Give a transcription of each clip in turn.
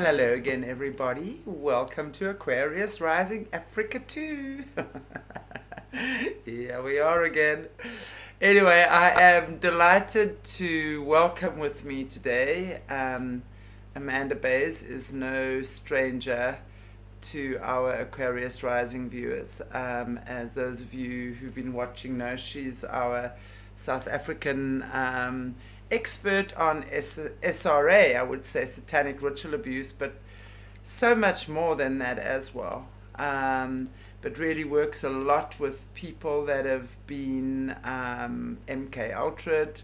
Well, hello again, everybody. Welcome to Aquarius Rising Africa 2. Here we are again. Anyway, I am delighted to welcome with me today. Um, Amanda Buys is no stranger to our Aquarius Rising viewers. Um, as those of you who've been watching know, she's our South African um, expert on SRA, I would say, satanic ritual abuse, but so much more than that as well. Um, but really works a lot with people that have been um, MK Ultra'd,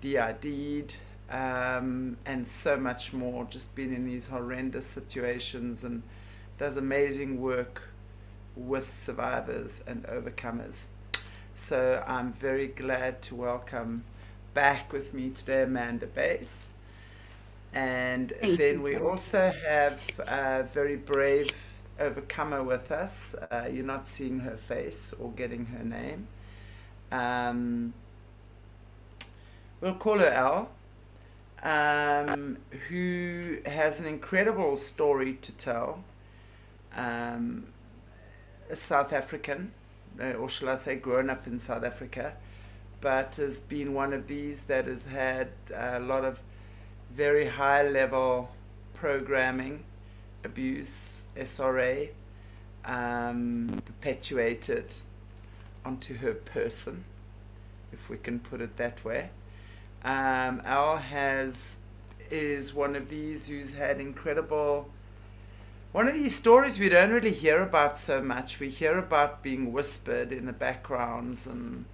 DID'd, um, and so much more. Just been in these horrendous situations and does amazing work with survivors and overcomers. So I'm very glad to welcome back with me today Amanda Buys. And then we also have a very brave overcomer with us. Uh, you're not seeing her face or getting her name. Um, we'll call her Al, um, who has an incredible story to tell. Um, a South African, or shall I say, grown up in South Africa, but has been one of these that has had a lot of very high level programming, abuse, SRA, um, perpetuated onto her person, if we can put it that way. Um, Al has is one of these who's had incredible one of these stories we don't really hear about so much. We hear about being whispered in the backgrounds and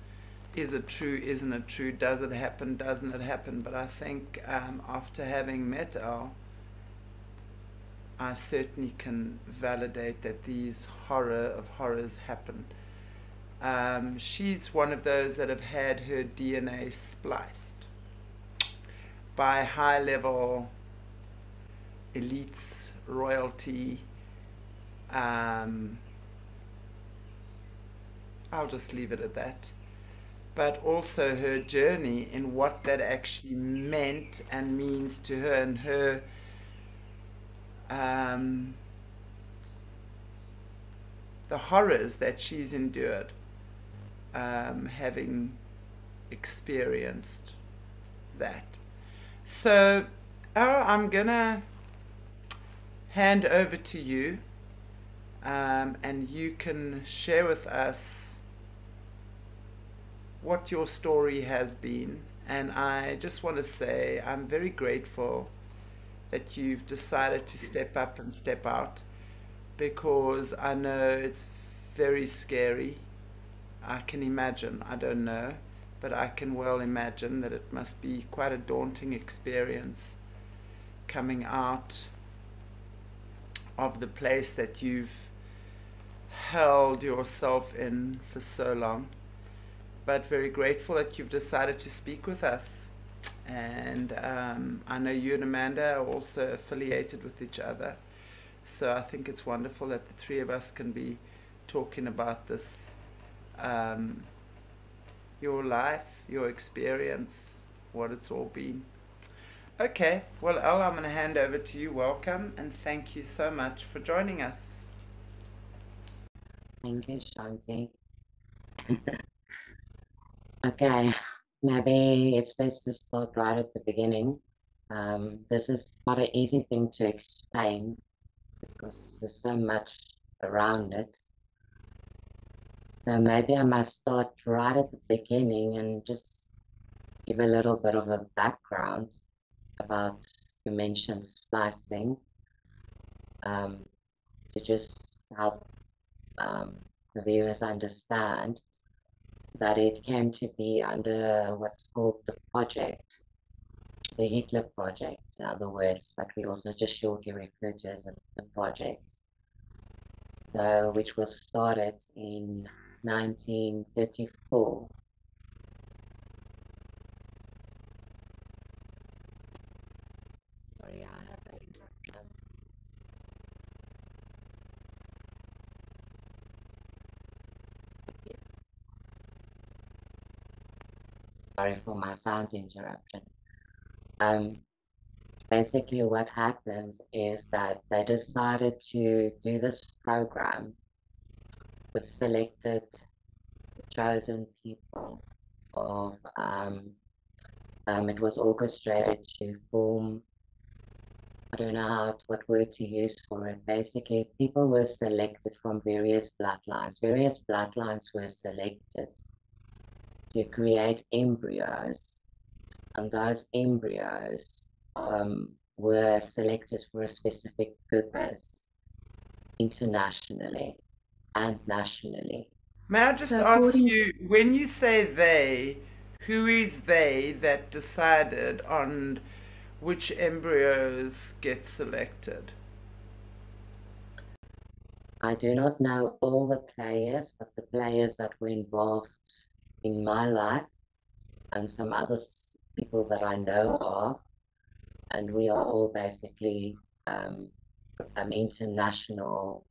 is it true, isn't it true, does it happen, doesn't it happen? But I think um, after having met Al, I certainly can validate that these horror of horrors happen. Um, she's one of those that have had her DNA spliced by high level elites, royalty. Um, I'll just leave it at that. But also her journey in what that actually meant and means to her and her um, the horrors that she's endured um, having experienced that. So, I'm gonna hand over to you um, and you can share with us what your story has been. And I just want to say I'm very grateful that you've decided to step up and step out because I know it's very scary. I can imagine, I don't know, but I can well imagine that it must be quite a daunting experience coming out of the place that you've held yourself in for so long. But very grateful that you've decided to speak with us. And um, I know you and Amanda are also affiliated with each other. So I think it's wonderful that the three of us can be talking about this um, your life, your experience, what it's all been. Okay, well, Al, I'm going to hand over to you. Welcome and thank you so much for joining us. Thank you, Shanti. Okay, maybe it's best to start right at the beginning. Um, this is not an easy thing to explain because there's so much around it. So maybe I must start right at the beginning and just give a little bit of a background about you mentioned splicing um, to just help um, the viewers understand that it came to be under what's called the project, the Hitler Project, in other words, but we also just shortly refer to as the, the project. So, which was started in 1934. Sorry, I Sorry for my sound interruption. Um, basically what happens is that they decided to do this program with selected chosen people of um, um, it was orchestrated to form I don't know how, what word to use for it. Basically, people were selected from various bloodlines. Various bloodlines were selected to create embryos, and those embryos um, were selected for a specific purpose internationally and nationally. May I just so ask you, when you say they, who is they that decided on which embryos get selected? I do not know all the players, but the players that were involved in my life and some other people that I know of, and we are all basically um, um, international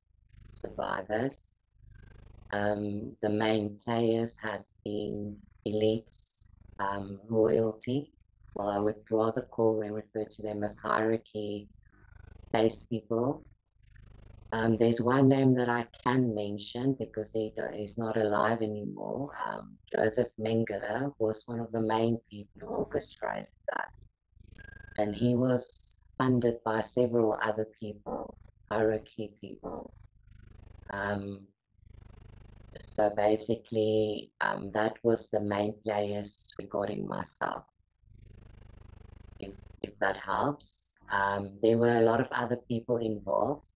survivors. Um, the main players has been elites, um, royalty, well, I would rather call and refer to them as hierarchy-based people. Um, there's one name that I can mention because he is not alive anymore. Um, Joseph Mengele was one of the main people who orchestrated that. And he was funded by several other people, hierarchy people. Um, so basically, um, that was the main players regarding myself if that helps. Um, there were a lot of other people involved.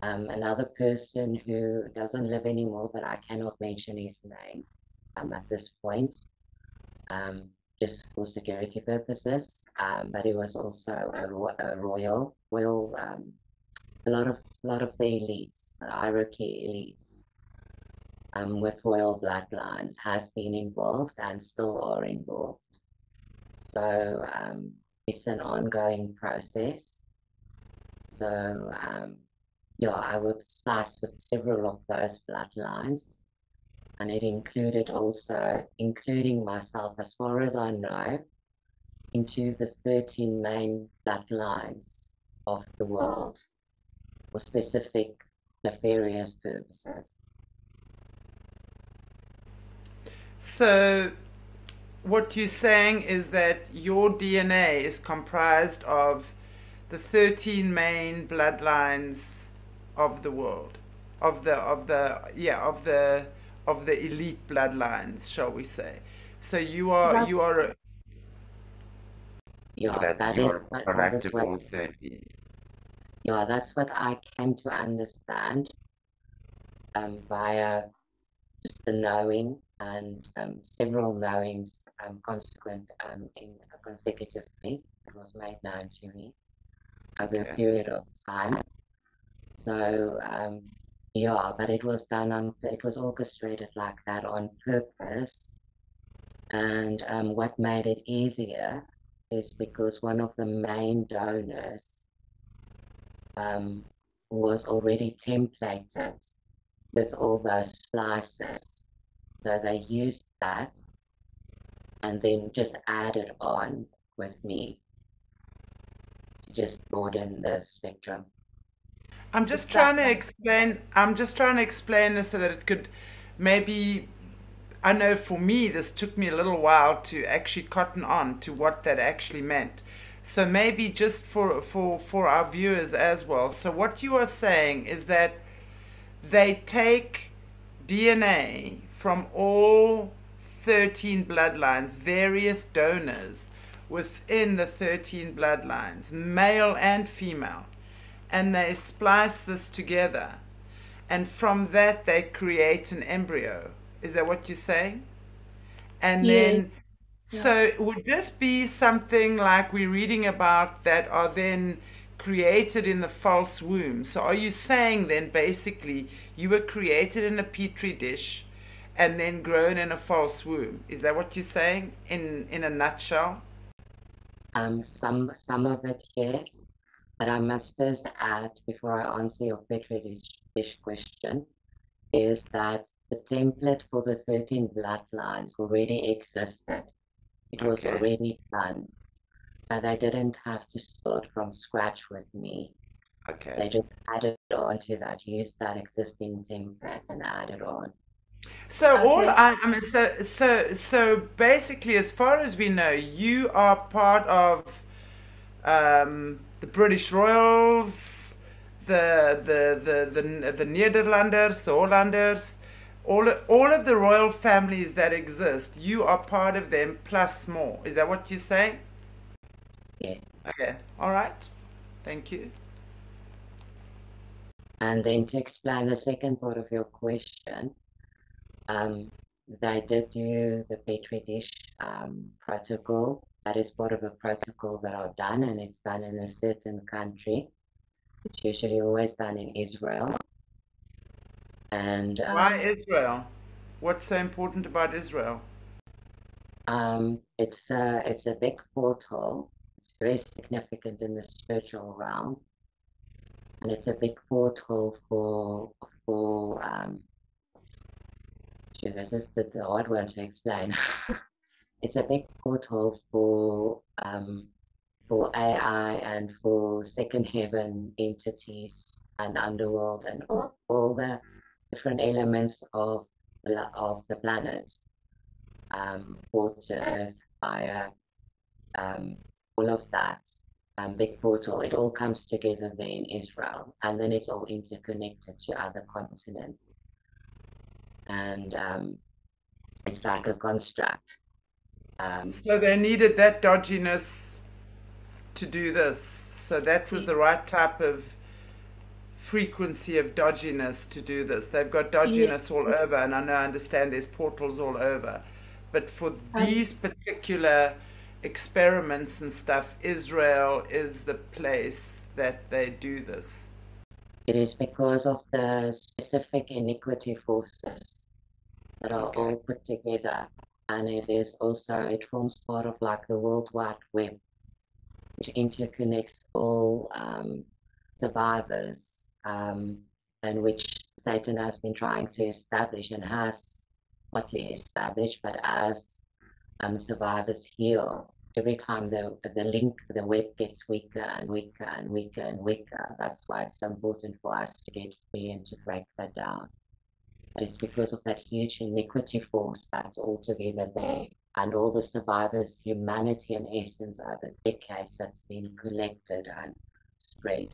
Um, another person who doesn't live anymore, but I cannot mention his name um, at this point, um, just for security purposes. Um, but he was also a, ro a royal, royal, um, a lot of, lot of the elites, the hierarchy elites, with royal bloodlines has been involved and still are involved. So um, it's an ongoing process. So um, yeah, I was spliced with several of those bloodlines, and it included also, including myself, as far as I know, into the 13 main bloodlines of the world for specific nefarious purposes. So what you're saying is that your DNA is comprised of the 13 main bloodlines of the world of the of the yeah of the of the elite bloodlines shall we say so you are that's, you are a, yeah that, that is what, is what, 13 yeah that's what i came to understand um via just the knowing and um, several knowings um, consequent um, in consecutively. It was made known to me over okay. a period of time. So um, yeah, but it was done on it was orchestrated like that on purpose. And um, what made it easier is because one of the main donors um, was already templated with all those slices so they used that and then just added on with me to just broaden the spectrum. I'm just trying to explain I'm just trying to explain this so that it could maybe I know for me this took me a little while to actually cotton on to what that actually meant. So maybe just for for for our viewers as well. So what you are saying is that they take DNA from all 13 bloodlines, various donors within the 13 bloodlines, male and female, and they splice this together. And from that, they create an embryo. Is that what you're saying? And yeah. then, so would this be something like we're reading about that are then created in the false womb? So are you saying then basically you were created in a petri dish? and then grown in a false womb. Is that what you're saying in, in a nutshell? Um, some, some of it, yes. But I must first add, before I answer your petri dish question, is that the template for the 13 bloodlines already existed. It was okay. already done. So they didn't have to start from scratch with me. Okay. They just added on to that, used that existing template and added on. So all I, I mean, so so so basically, as far as we know, you are part of um, the British Royals, the the the the the Nederlanders, the Hollanders, all all of the royal families that exist. You are part of them plus more. Is that what you're saying? Yes. Okay. All right. Thank you. And then to explain the second part of your question, um, they did do the Petri dish um, protocol. That is part of a protocol that are done, and it's done in a certain country. It's usually always done in Israel. And Why um, Israel? What's so important about Israel? um, it's a, it's a big portal. It's very significant in the spiritual realm. and it's a big portal for for um sure, this is the, the hard one to explain. it's a big portal for um for AI and for second heaven entities and underworld and all, all the different elements of the of the planet. Um, water, earth, fire, um, all of that um, big portal, it all comes together there in Israel, and then it's all interconnected to other continents. And um, it's like a construct. Um, So they needed that dodginess to do this. So that was the right type of frequency of dodginess to do this. They've got dodginess all over, and I know I understand there's portals all over. But for these particular experiments and stuff, Israel is the place that they do this. it is because of the specific iniquity forces that are Okay. all put together, and it is also it forms part of like the World Wide Web, which interconnects all um, survivors, um, and which Satan has been trying to establish and has partly established, but as um, survivors heal, every time the the link, the web gets weaker and weaker and weaker and weaker. That's why it's so important for us to get free and to break that down. But it's because of that huge iniquity force that's all together there. And all the survivors, humanity and essence over decades that's been collected and spread.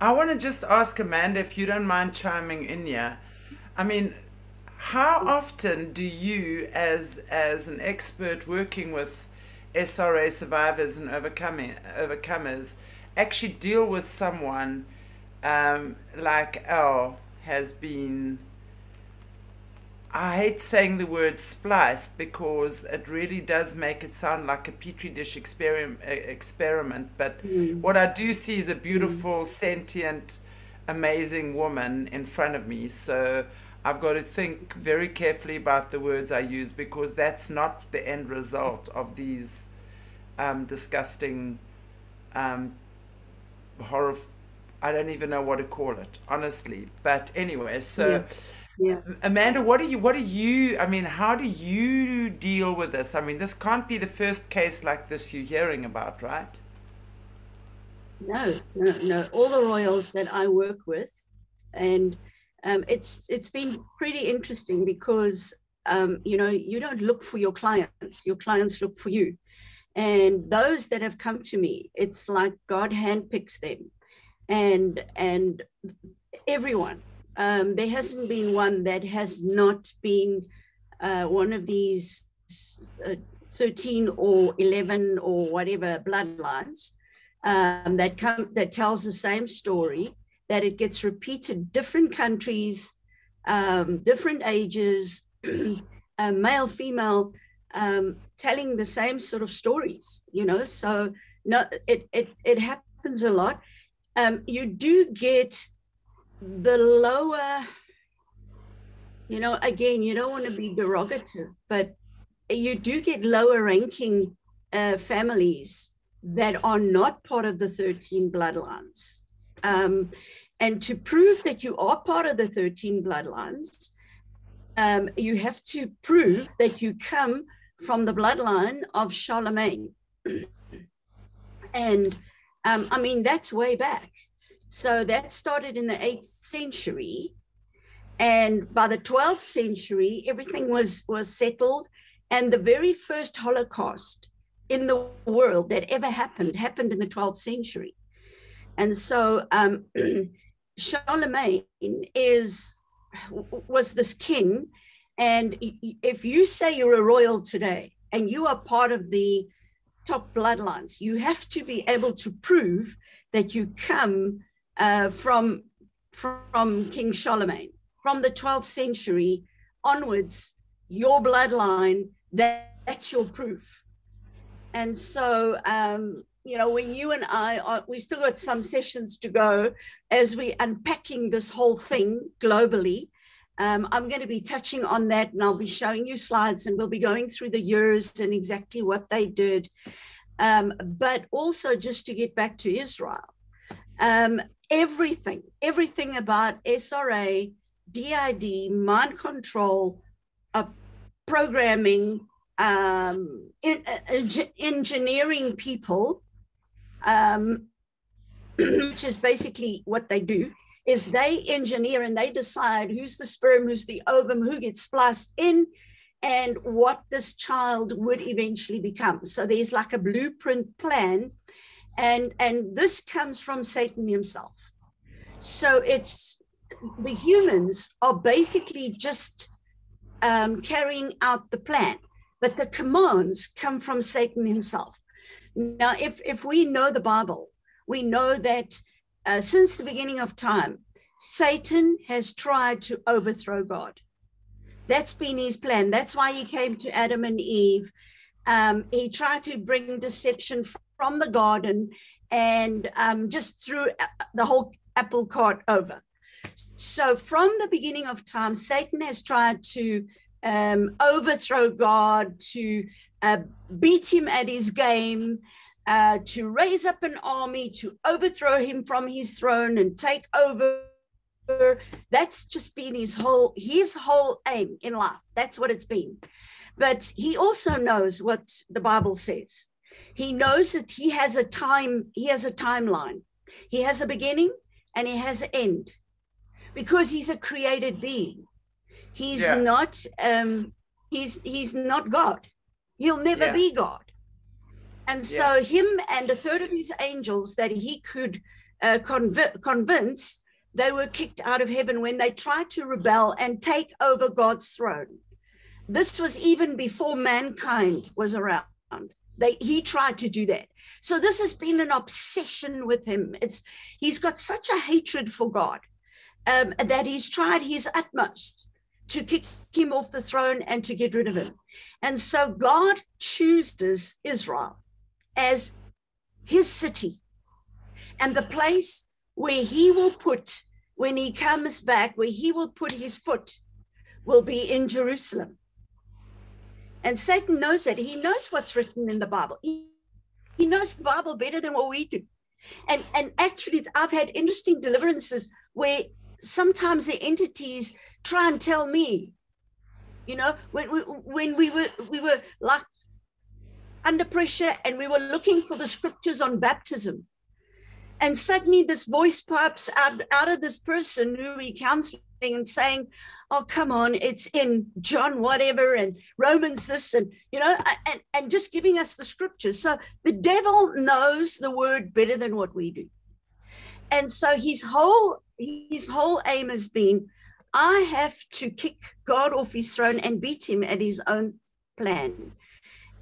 I want to just ask Amanda if you don't mind chiming in here. I mean, how often do you, as as an expert working with SRA survivors and overcoming overcomers, actually deal with someone um, like Al has been? I hate saying the word spliced because it really does make it sound like a petri dish experiment. Experiment, but what I do see is a beautiful, sentient, amazing woman in front of me. So I've got to think very carefully about the words I use because that's not the end result of these um, disgusting, um, horror. I don't even know what to call it, honestly. But anyway, so. Yeah. Yeah. Amanda, what do you, what do you, I mean, how do you deal with this? I mean, this can't be the first case like this you're hearing about, right? No, no, no. All the royals that I work with, and um, it's it's been pretty interesting because um, you know you don't look for your clients; your clients look for you. And those that have come to me, it's like God handpicks them, and and everyone. Um, there hasn't been one that has not been uh, one of these uh, 13 or 11 or whatever bloodlines um, that come that tells the same story that it gets repeated different countries um, different ages uh, male female um, telling the same sort of stories you know so no it it, it happens a lot um, you do get the lower you know again you don't want to be derogative but you do get lower ranking uh, families that are not part of the 13 bloodlines. Um, and to prove that you are part of the 13 bloodlines, um, you have to prove that you come from the bloodline of Charlemagne. And um, I mean, that's way back. So that started in the 8th century. And by the 12th century, everything was, was settled. And the very first Holocaust in the world that ever happened happened in the 12th century. And so um, Charlemagne is was this king. And if you say you're a royal today and you are part of the top bloodlines, you have to be able to prove that you come uh, from, from King Charlemagne. From the 12th century onwards, your bloodline, that, that's your proof. And so, um, you know, when you and I are, we still got some sessions to go as we unpacking this whole thing globally. Um, I'm going to be touching on that and I'll be showing you slides and we'll be going through the years and exactly what they did. Um, but also just to get back to Israel, um, everything, everything about SRA, DID, mind control, uh, programming, um, in, uh, engineering people, um, which is basically what they do, is they engineer and they decide who's the sperm, who's the ovum, who gets spliced in, and what this child would eventually become. So there's like a blueprint plan, and and this comes from Satan himself. So it's the humans are basically just um, carrying out the plan, but the commands come from Satan himself. Now, if if we know the Bible, we know that uh, since the beginning of time, Satan has tried to overthrow God. That's been his plan. That's why he came to Adam and Eve. Um, he tried to bring deception from the garden and um, just threw uh, the whole apple cart over. So, from the beginning of time, Satan has tried to um, overthrow God, to uh, beat him at his game, uh, to raise up an army to overthrow him from his throne and take over. That's just been his whole his whole aim in life. That's what it's been. But he also knows what the Bible says. He knows that he has a time. He has a timeline. He has a beginning and he has an end, because he's a created being. He's yeah. not. Um, he's he's not God. He'll never yeah. be God. And so yeah. him and a third of his angels that he could uh, conv- convince, they were kicked out of heaven when they tried to rebel and take over God's throne. This was even before mankind was around. They, he tried to do that. So this has been an obsession with him. It's he's got such a hatred for God um, that he's tried his utmost to kick him off the throne and to get rid of him. And so God chooses Israel as his city and the place where he will put, when he comes back, where he will put his foot, will be in Jerusalem. And Satan knows that. He knows what's written in the Bible. He, he knows the Bible better than what we do. And, and actually, I've had interesting deliverances where sometimes the entities try and tell me, you know, when we, when we were we were like under pressure and we were looking for the scriptures on baptism. And suddenly this voice pops out, out of this person who we counseling and saying, Oh, come on, it's in John whatever and Romans this and you know, and, and just giving us the scriptures. So the devil knows the word better than what we do. And so his whole his whole aim has been, I have to kick God off his throne and beat him at his own plan.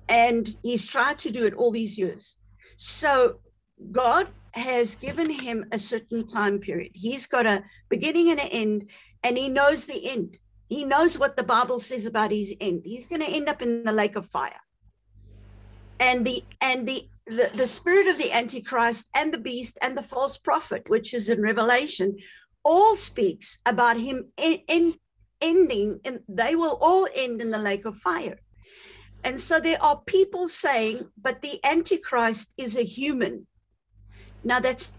And he's tried to do it all these years. So God has given him a certain time period. He's got a beginning and an end, and he knows the end. He knows what the Bible says about his end. He's going to end up in the lake of fire. And the and the the, the spirit of the antichrist and the beast and the false prophet, which is in Revelation, all speaks about him in, in ending, and they will all end in the lake of fire. And so there are people saying, but the Antichrist is a human. Now, that's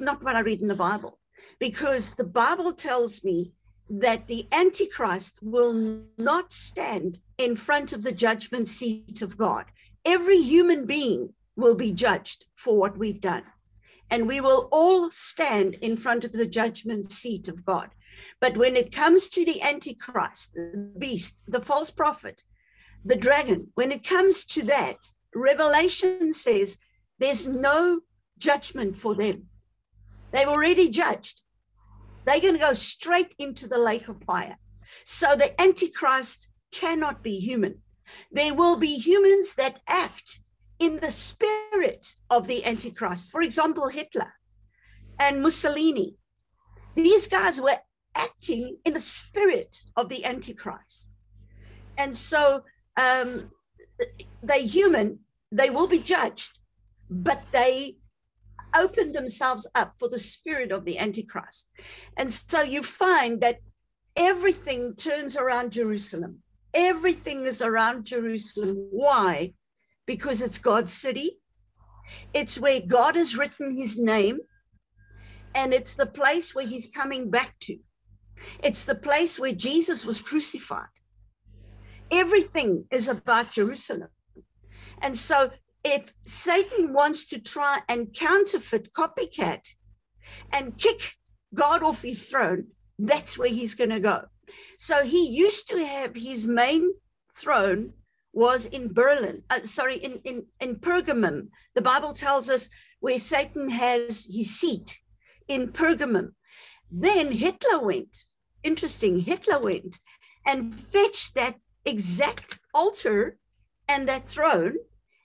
not what I read in the Bible, because the Bible tells me that the Antichrist will not stand in front of the judgment seat of God. Every human being will be judged for what we've done. And we will all stand in front of the judgment seat of God. But when it comes to the Antichrist, the beast, the false prophet, the dragon, when it comes to that, Revelation says there's no judgment for them. They've already judged. They're going to go straight into the lake of fire. So the Antichrist cannot be human. There will be humans that act in the spirit of the Antichrist. For example, Hitler and Mussolini. These guys were acting in the spirit of the Antichrist. And so um, they're human, they will be judged, but they open themselves up for the spirit of the Antichrist. And so you find that everything turns around Jerusalem. Everything is around Jerusalem. Why? Because it's God's city. It's where God has written his name. And it's the place where he's coming back to. It's the place where Jesus was crucified. Everything is about Jerusalem. And so if Satan wants to try and counterfeit, copycat, and kick God off his throne, that's where he's going to go. So he used to have his main throne was in Berlin, uh, sorry, in, in, in Pergamum. The Bible tells us where Satan has his seat in Pergamum. Then Hitler went, interesting, Hitler went and fetched that exact altar and that throne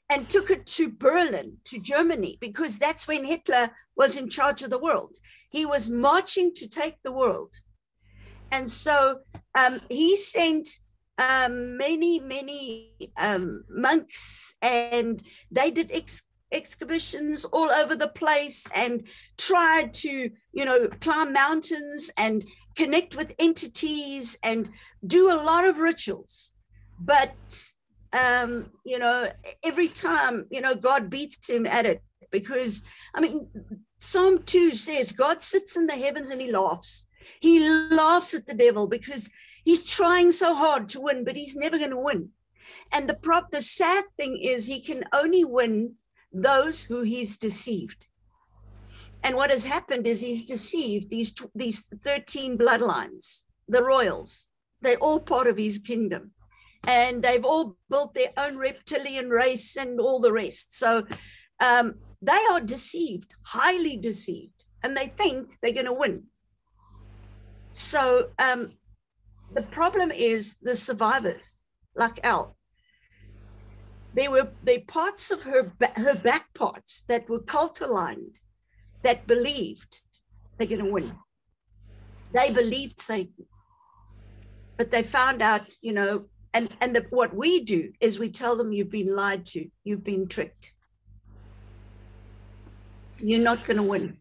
and took it to Berlin, to Germany, because that's when Hitler was in charge of the world. He was marching to take the world. And so um, he sent um, many, many um, monks, and they did ex- excavations all over the place and tried to, you know, climb mountains and connect with entities and do a lot of rituals. But um, you know, every time, you know, God beats him at it because, I mean, Psalm 2 says, God sits in the heavens and he laughs. He laughs at the devil because he's trying so hard to win, but he's never going to win. And the prop, the sad thing is, he can only win those who he's deceived. And what has happened is he's deceived these these 13 bloodlines, the royals. They're all part of his kingdom and they've all built their own reptilian race and all the rest. So um, they are deceived, highly deceived, and they think they're going to win. So um, the problem is the survivors, like Al. There were there parts of her her back parts that were cult aligned, that believed they're going to win. They believed Satan, but they found out, you know, and and the, what we do is we tell them you've been lied to. You've been tricked. You're not going to win.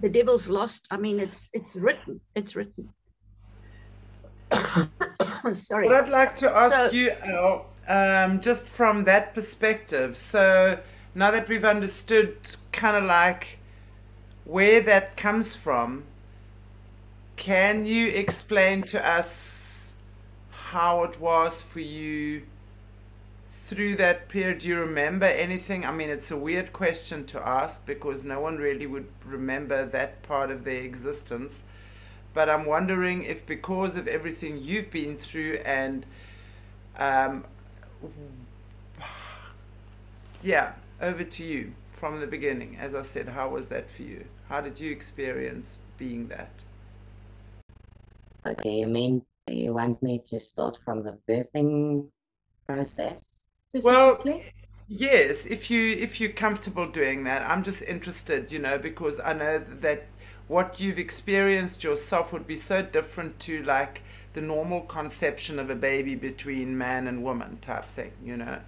The devil's lost. I mean it's it's written. It's written. Sorry. What i'd like to ask so, you Al, um, just from that perspective so now that we've understood kind of like where that comes from can you explain to us how it was for you through that period. Do you remember anything? I mean, it's a weird question to ask because no one really would remember that part of their existence. But I'm wondering if, because of everything you've been through, and um, yeah, over to you from the beginning. As I said, how was that for you? How did you experience being that? Okay, I mean, you want me to start from the birthing process? Well, yes, if you if you're comfortable doing that, I'm just interested, you know, because I know that what you've experienced yourself would be so different to like the normal conception of a baby between man and woman type thing, you know.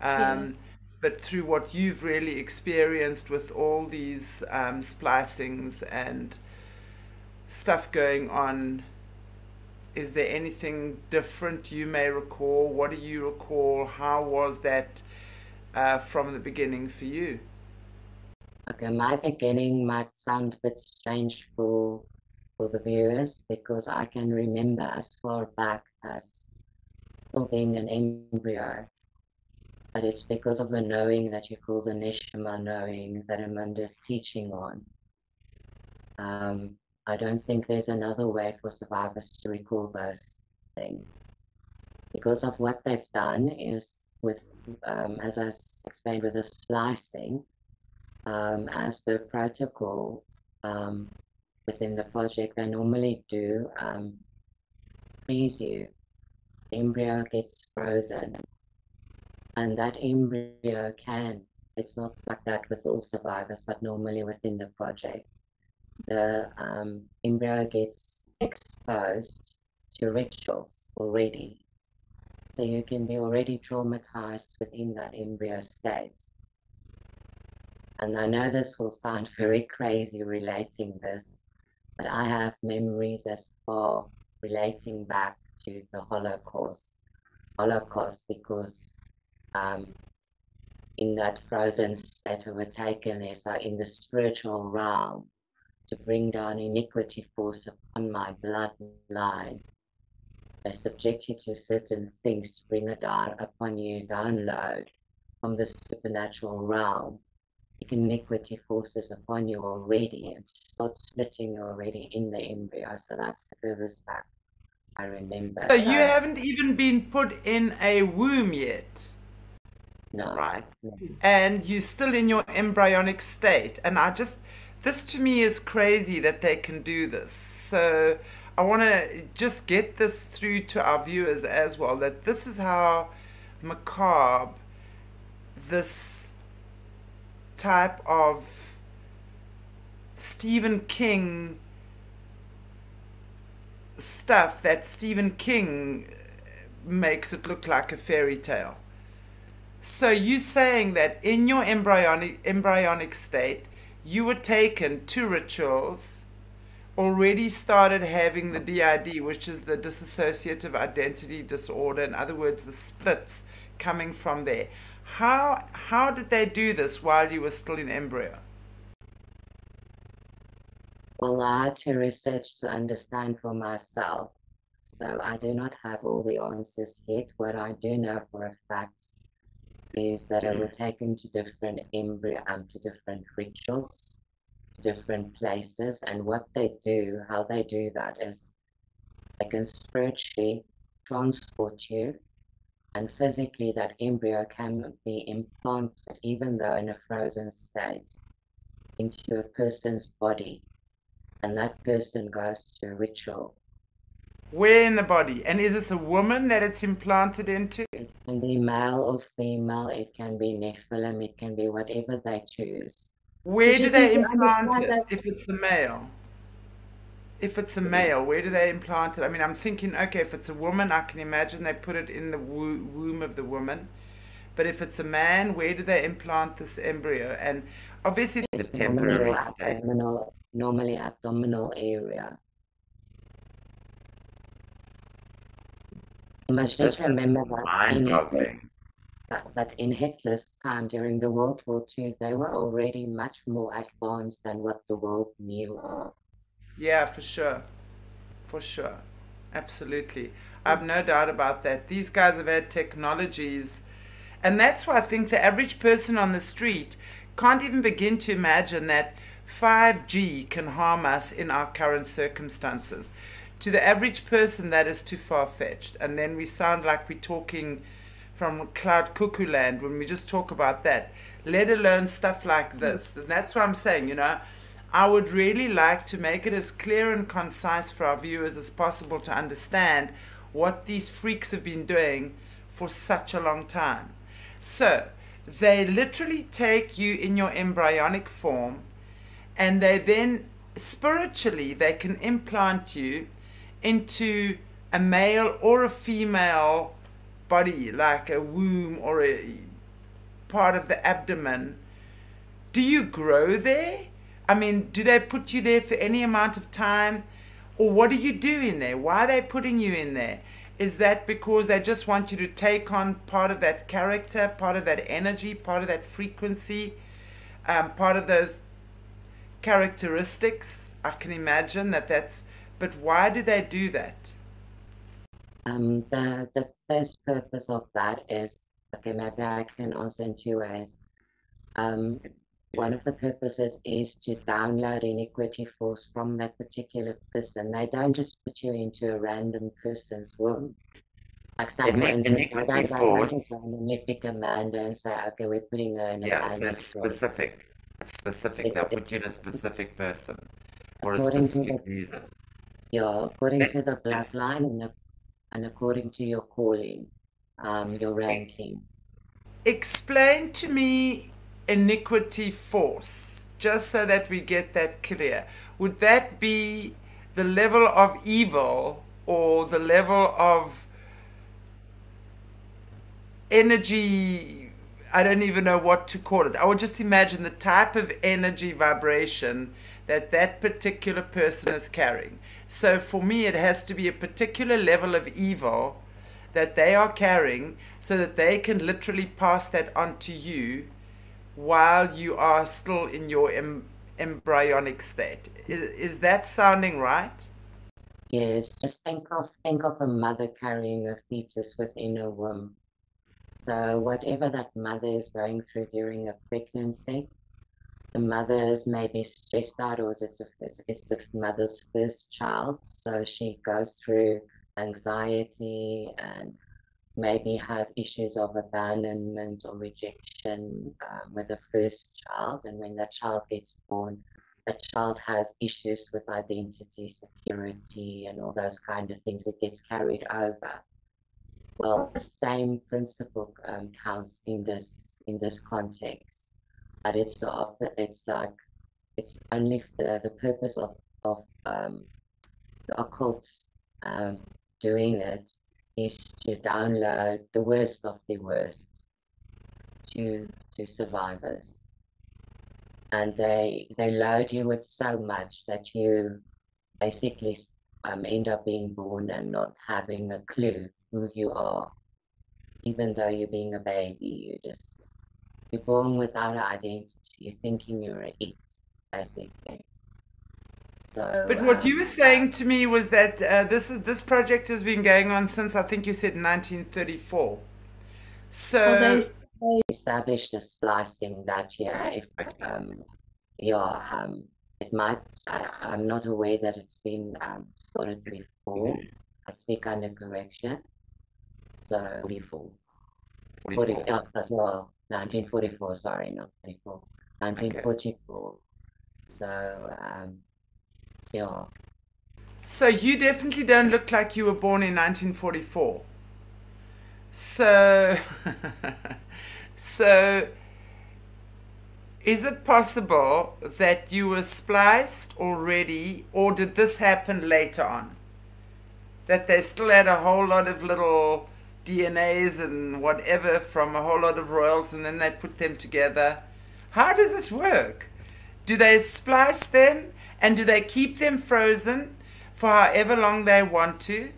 Um, yes. But through what you've really experienced with all these um, splicings and stuff going on is there anything different you may recall? What do you recall? How was that uh, from the beginning for you? Okay, my beginning might sound a bit strange for for the viewers because I can remember as far back as still being an embryo. but it's because of the knowing that you call the Neshama knowing that Amanda's teaching on. Um, I don't think there's another way for survivors to recall those things. Because of what they've done is with, um, as I explained with the splicing, um, as per protocol um, within the project, they normally do um, freeze you. The embryo gets frozen and that embryo can, it's not like that with all survivors, but normally within the project, the um, embryo gets exposed to rituals already. So you can be already traumatized within that embryo state. And I know this will sound very crazy relating this, but I have memories as far relating back to the Holocaust. Holocaust because um, in that frozen state overtaken there. So in the spiritual realm, to bring down iniquity force upon my bloodline. I subject you to certain things to bring a down upon you, download from the supernatural realm. Iniquity forces upon you already and start splitting you already in the embryo. So that's the furthest back I remember. So you haven't even been put in a womb yet. No. Right. No. And you're still in your embryonic state. And I just, this to me is crazy that they can do this. So I want to just get this through to our viewers as well that this is how macabre this type of Stephen King stuff that Stephen King makes it look like a fairy tale. So you saying that in your embryonic embryonic state, you were taken to rituals, already started having the DID, which is the dissociative identity disorder. In other words, the splits coming from there. How how did they do this while you were still in embryo? Well, I had to research to understand for myself. So I do not have all the answers yet. What I do know for a fact is that I were taken to different embryo um, to different rituals, to different places, and what they do, how they do that is they can spiritually transport you, and physically that embryo can be implanted, even though in a frozen state, into a person's body, and that person goes to a ritual where in the body? And is this a woman that it's implanted into? It can be male or female. It can be Nephilim. It can be whatever they choose. Where do they implant it if it's the male? If it's a male, where do they implant it? I mean, I'm thinking, okay, if it's a woman, I can imagine they put it in the womb of the woman. But if it's a man, where do they implant this embryo? And obviously, it's, it's a temporary state. Abdominal, normally abdominal area. You must just this remember that in, that in Hitler's time during the World War II, they were already much more advanced than what the world knew of. Yeah, for sure. For sure. Absolutely. I've no doubt about that. These guys have had technologies. And that's why I think the average person on the street can't even begin to imagine that 5G can harm us in our current circumstances to the average person, that is too far fetched. And then we sound like we're talking from cloud cuckoo land when we just talk about that, let alone stuff like this. And that's what I'm saying, you know. I would really like to make it as clear and concise for our viewers as possible to understand what these freaks have been doing for such a long time. So, they literally take you in your embryonic form and they then spiritually they can implant you into a male or a female body, like a womb or a part of the abdomen, do you grow there? I mean, do they put you there for any amount of time? Or what do you do in there? Why are they putting you in there? Is that because they just want you to take on part of that character, part of that energy, part of that frequency, um, part of those characteristics? I can imagine that that's but why do they do that? Um, the, the first purpose of that is okay, maybe I can answer in two ways. Um, one of the purposes is to download iniquity force from that particular person. They don't just put you into a random person's womb. Like say, for Ini- they iniquity force. pick Amanda and say, okay, we're putting her in a Yeah, it's specific. It's specific. It- They'll it- put you in a specific person for a specific the- reason. Yeah, according to the bloodline and, and according to your calling, um, your ranking. Explain to me iniquity force, just so that we get that clear. Would that be the level of evil or the level of energy? I don't even know what to call it. I would just imagine the type of energy vibration that that particular person is carrying. So for me, it has to be a particular level of evil that they are carrying so that they can literally pass that on to you while you are still in your em- embryonic state. Is, is that sounding right? Yes, just think of think of a mother carrying a fetus within her womb. So whatever that mother is going through during a pregnancy, the mother is maybe stressed out, or it's a, it's, the mother's first child, so she goes through anxiety and maybe have issues of abandonment or rejection um, with the first child, and when that child gets born, a child has issues with identity, security, and all those kind of things, it gets carried over. Well, the same principle um, counts in this in this context, but it's the. It's like it's only the, the purpose of of um, the occult um, doing it is to download the worst of the worst to to survivors and they they load you with so much that you basically um, end up being born and not having a clue who you are even though you're being a baby you just you're born without an identity you're thinking you're a it basically so But what um, you were saying to me was that uh, this is this project has been going on since I think you said 1934. So well, they, they established the splicing that year if Okay. um yeah um it might I, i'm not aware that it's been um started before i speak under correction so 44. 40, 44. oh, as well 1944 sorry not 34 1944 so um yeah So you definitely don't look like you were born in 1944. So, so is it possible that you were spliced already, or did this happen later on? That they still had a whole lot of little DNAs and whatever from a whole lot of royals, and then they put them together. How does this work? Do they splice them and do they keep them frozen for however long they want to?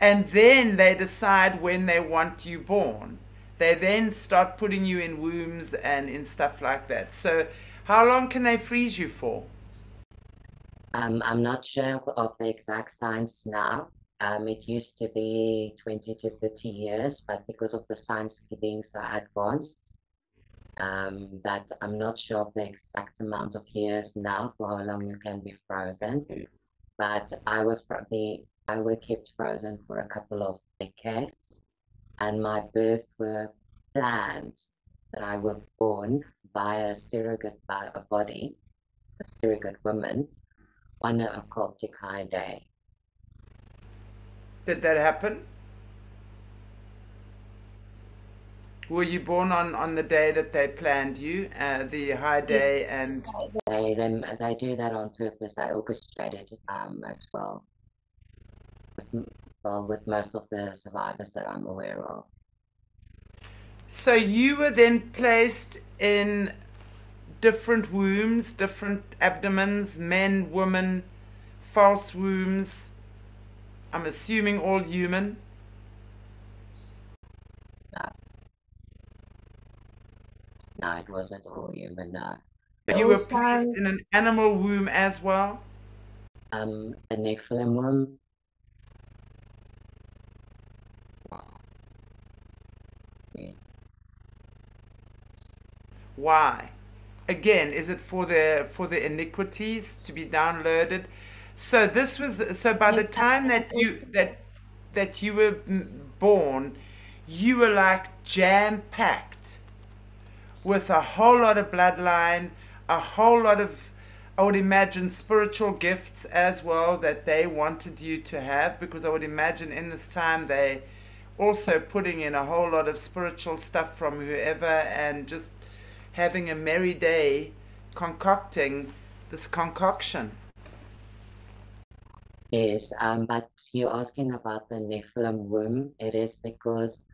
And then they decide when they want you born. They then start putting you in wombs and in stuff like that. So, how long can they freeze you for? um i'm not sure of the exact science now um it used to be 20 to 30 years but because of the science being so advanced um, that I'm not sure of the exact amount of years now for how long you can be frozen, but I was probably I was kept frozen for a couple of decades, and my birth were planned that I was born by a surrogate by a body, a surrogate woman, on a occultic high day. Did that happen? Were you born on, on the day that they planned you, uh, the high day, and They them they do that on purpose. They orchestrate it um, as well. With, well, with most of the survivors that I'm aware of. so you were then placed in different wombs, different abdomens, men, women, false wombs. I'm assuming all human. No. It wasn't all human, no. You were placed in an animal womb as well? Um, a Nephilim womb. Wow. Yes. Why? Again, is it for the for the iniquities to be downloaded? So this was so by the time that you that that you were born, you were like jam packed with a whole lot of bloodline, a whole lot of I would imagine spiritual gifts as well that they wanted you to have because I would imagine in this time they also putting in a whole lot of spiritual stuff from whoever and just having a merry day concocting this concoction. Yes, um, but you're asking about the Nephilim womb. It is because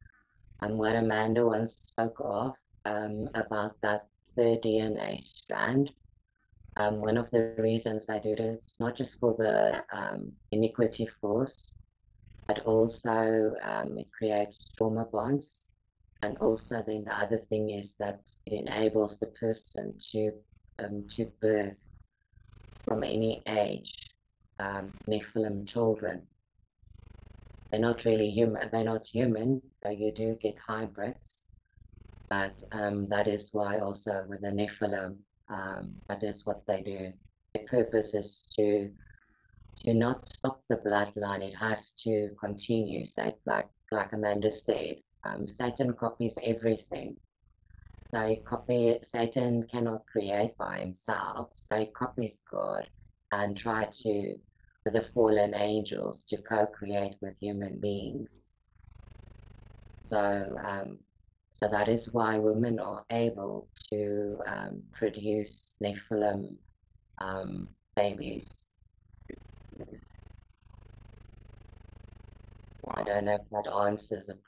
um, what Amanda once spoke of um, about that third DNA strand um, one of the reasons I do this, not just for the um, iniquity force, but also um, it creates trauma bonds. And also then the other thing is that it enables the person to um, to birth from any age um, Nephilim children. They're not really human. They're not human. So you do get hybrids, but um, that is why also with the Nephilim um, that is what they do. Their purpose is to to not stop the bloodline. It has to continue. So, like like Amanda said, um, Satan copies everything. So he copy Satan cannot create by himself. So he copies God and try to with the fallen angels to co-create with human beings. So um, so that is why women are able to um, produce Nephilim um, babies. I don't know if that answers it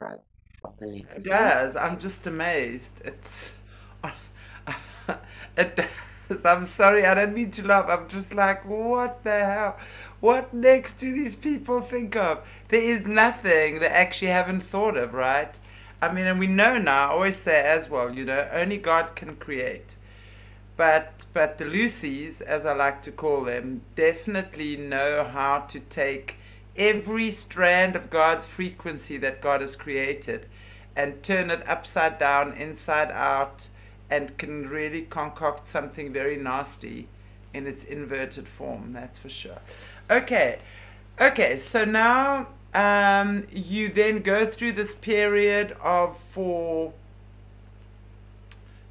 properly. It does. I'm just amazed. It's it. I'm sorry. I don't mean to laugh. I'm just like, what the hell? What next do these people think of? There is nothing they actually haven't thought of, right? I mean, and we know now, I always say as well, you know, only God can create. But but the Lucy's, as I like to call them, definitely know how to take every strand of God's frequency that God has created and turn it upside down, inside out, and can really concoct something very nasty in its inverted form, that's for sure. Okay. Okay, so now um, you then go through this period of for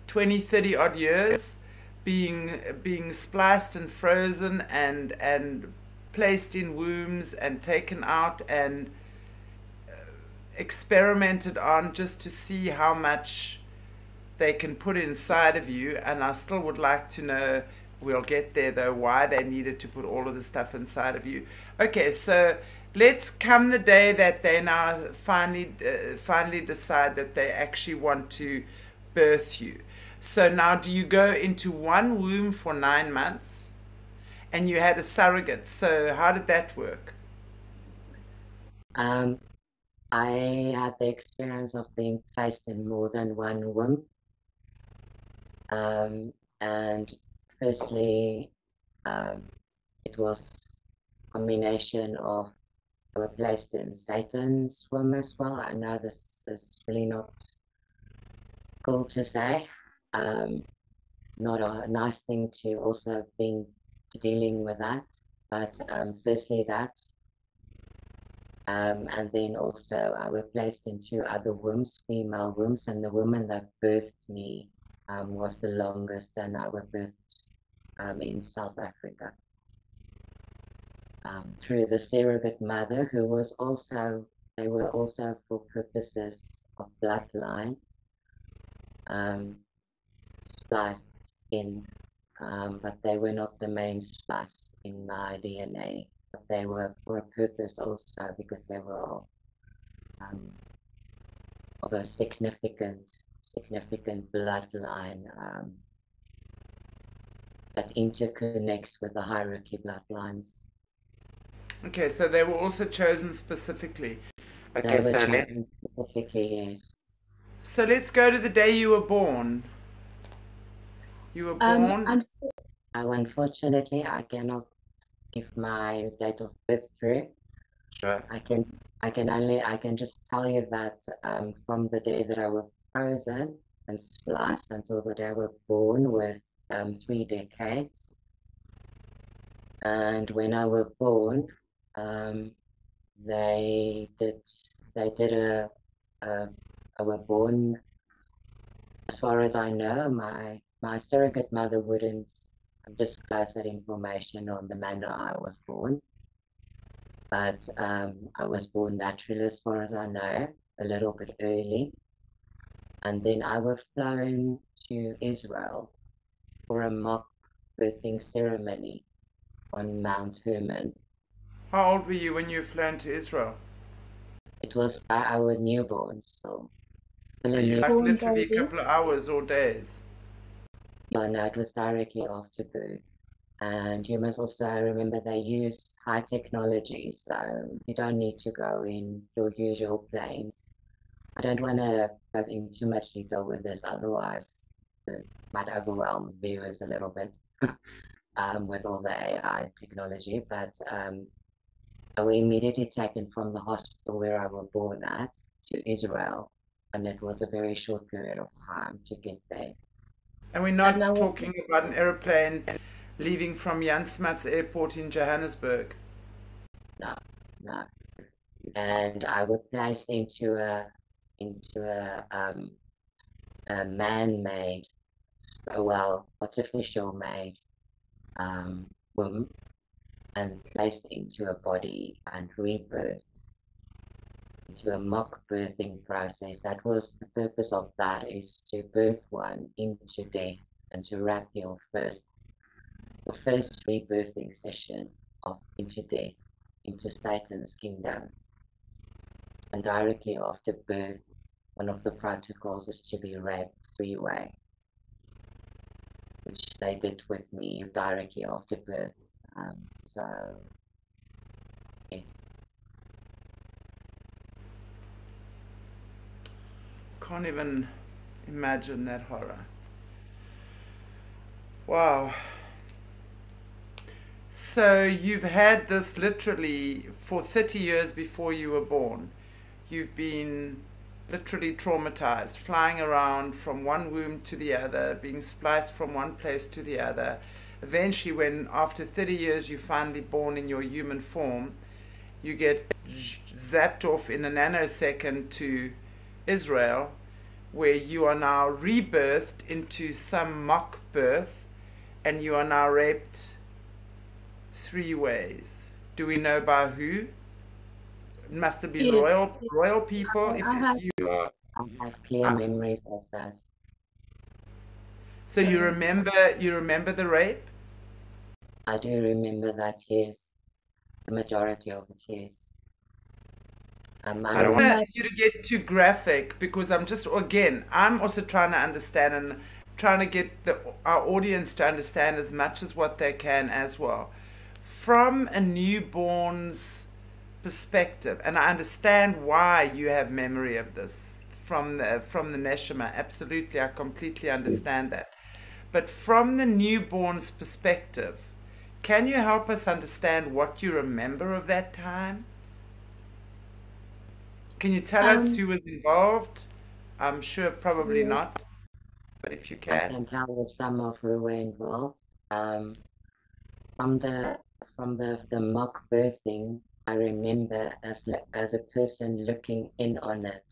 20, 30 odd years being being spliced and frozen and and placed in wombs and taken out and uh, experimented on just to see how much they can put inside of you and I still would like to know we'll get there though why they needed to put all of the stuff inside of you okay so let's come the day that they now finally uh, finally decide that they actually want to birth you. So now, do you go into one womb for nine months, and you had a surrogate? So how did that work? Um, I had the experience of being placed in more than one womb. Um, and firstly, um, it was a combination of were placed in Satan's swim as well. I know this is really not cool to say. Um, not a nice thing to also being dealing with that. But um, firstly, that. Um, and then also, I were placed in two other wombs, female wombs, and the woman that birthed me um, was the longest, and I were birthed um, in South Africa. Um, through the surrogate mother, who was also, they were also for purposes of bloodline, um, spliced in, um, but they were not the main splice in my DNA, but they were for a purpose also because they were all um, of a significant, significant bloodline um, that interconnects with the hierarchy bloodlines. Okay, so they were also chosen specifically. Okay, They were so let's chosen specifically, yes. so let's go to the day you were born. You were Um, born. Oh, unfortunately, I cannot give my date of birth through. Sure. I can, I can only, I can just tell you that um, from the day that I was frozen, and spliced until the day were born with um, three decades. And when I were born, um, they did they did a, a I were born as far as I know, my my surrogate mother wouldn't disclose that information on the manner I was born. But um, I was born naturally, as far as I know, a little bit early. And then I was flown to Israel for a mock birthing ceremony on Mount Hermon. How old were you when you flew to Israel? It was our newborn, so so you like literally a couple of hours or days? Yeah, no, it was directly after birth. And you must also remember they use high technology, so you don't need to go in your usual planes. I don't want to go into too much detail with this, otherwise it might overwhelm viewers a little bit um, with all the AI technology. But um, I was immediately taken from the hospital where I was born at to Israel and it was a very short period of time to get there. And we're not and talking about an aeroplane leaving from Jan Smuts Airport in Johannesburg. No, no. And I was placed into a into a um, a man-made, well, artificial made um, womb, and placed into a body and rebirthed into a mock birthing process. That was the purpose of that is to birth one into death and to wrap your first your first rebirthing session of into death, into Satan's kingdom. And directly after birth, one of the protocols is to be raped three way, which they did with me directly after birth. Um, so, yes. can't even imagine that horror. Wow. So you've had this literally for 30 years before you were born. You've been literally traumatized, flying around from one womb to the other, being spliced from one place to the other. Eventually, when after 30 years you're finally born in your human form, you get zapped off in a nanosecond to Israel, where you are now rebirthed into some mock birth and you are now raped three ways. Do we know by who? It must have been yes. royal royal people. I, I have, you are, I have clear ah. memories of that. So you remember you remember the rape? I do remember that, yes. The majority of it, yes. Um, I don't want you to get too graphic because I'm just again I'm also trying to understand and trying to get the our audience to understand as much as what they can as well from a newborn's perspective and I understand why you have memory of this from the from the neshama absolutely I completely understand that but from the newborn's perspective can you help us understand what you remember of that time can you tell um, us who was involved? I'm sure probably yes. not, but if you can. I can tell you some of who were involved. Um, from the from the the mock birthing, I remember as as a person looking in on it.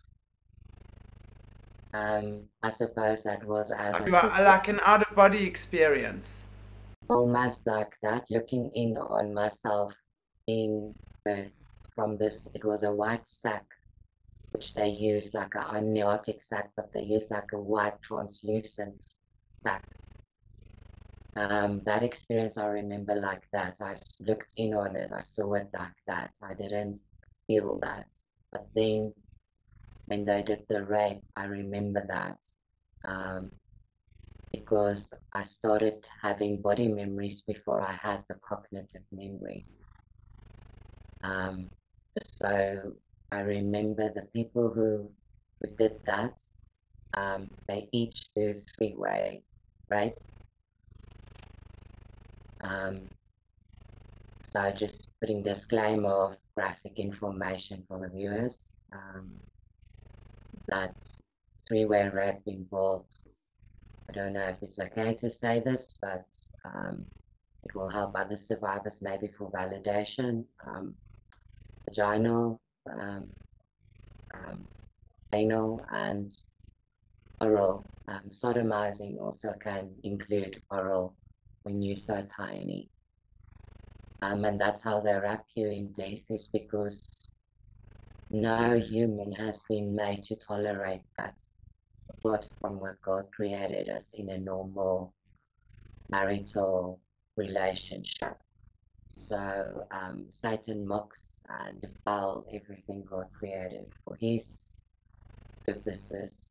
Um, I suppose that was as like, like an out of body experience. Almost like that, looking in on myself being birthed from this. It was a white sack which they used like an amniotic sack, but they used like a white translucent sac. Um, that experience I remember like that. I looked in on it, I saw it like that. I didn't feel that. But then when they did the rape, I remember that. Um, because I started having body memories before I had the cognitive memories. Um, so I remember the people who, who did that, um, they each do three way, right? Um, so just putting disclaimer of graphic information for the viewers um, that three-way rape involves, I don't know if it's okay to say this, but um, it will help other survivors maybe for validation. Um, vaginal, um, um, anal, and oral. Sodomizing also can include oral when you're so tiny. Um, and that's how they wrap you in death is because no human has been made to tolerate that apart from what God created us in a normal marital relationship. So um, Satan mocks and defiles everything God created for his purposes.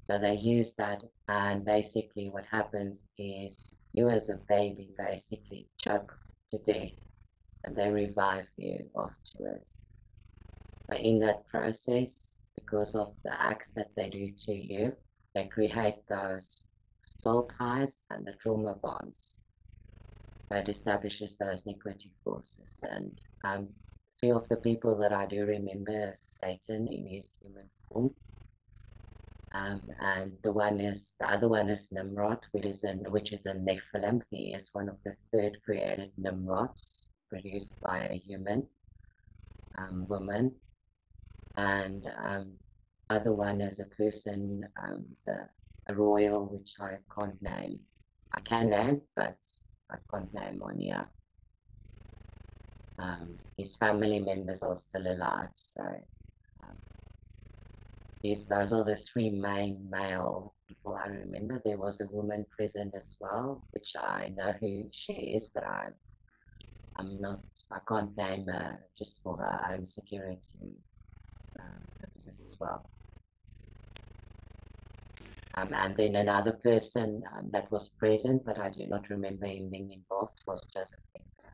So they use that, and basically, what happens is you, as a baby, basically choke to death, and they revive you afterwards. So, in that process, because of the acts that they do to you, they create those soul ties and the trauma bonds. So it establishes those necrotic forces. And um, three of the people that I do remember Satan in his human form. Um, and the one is the other one is Nimrod, which is an which is a Nephilim. He is one of the third created Nimrods produced by a human um, woman. And um, other one is a person, um, a, a royal, which I can't name. I can name, but I can't name on here. Um, his family members are still alive, so these those are the three main male people I remember. There was a woman present as well, which I know who she is, but I I'm not I can't name her just for her own security uh, purposes as well. Um, and then another person um, that was present, but I do not remember him being involved, was Josef Mengele.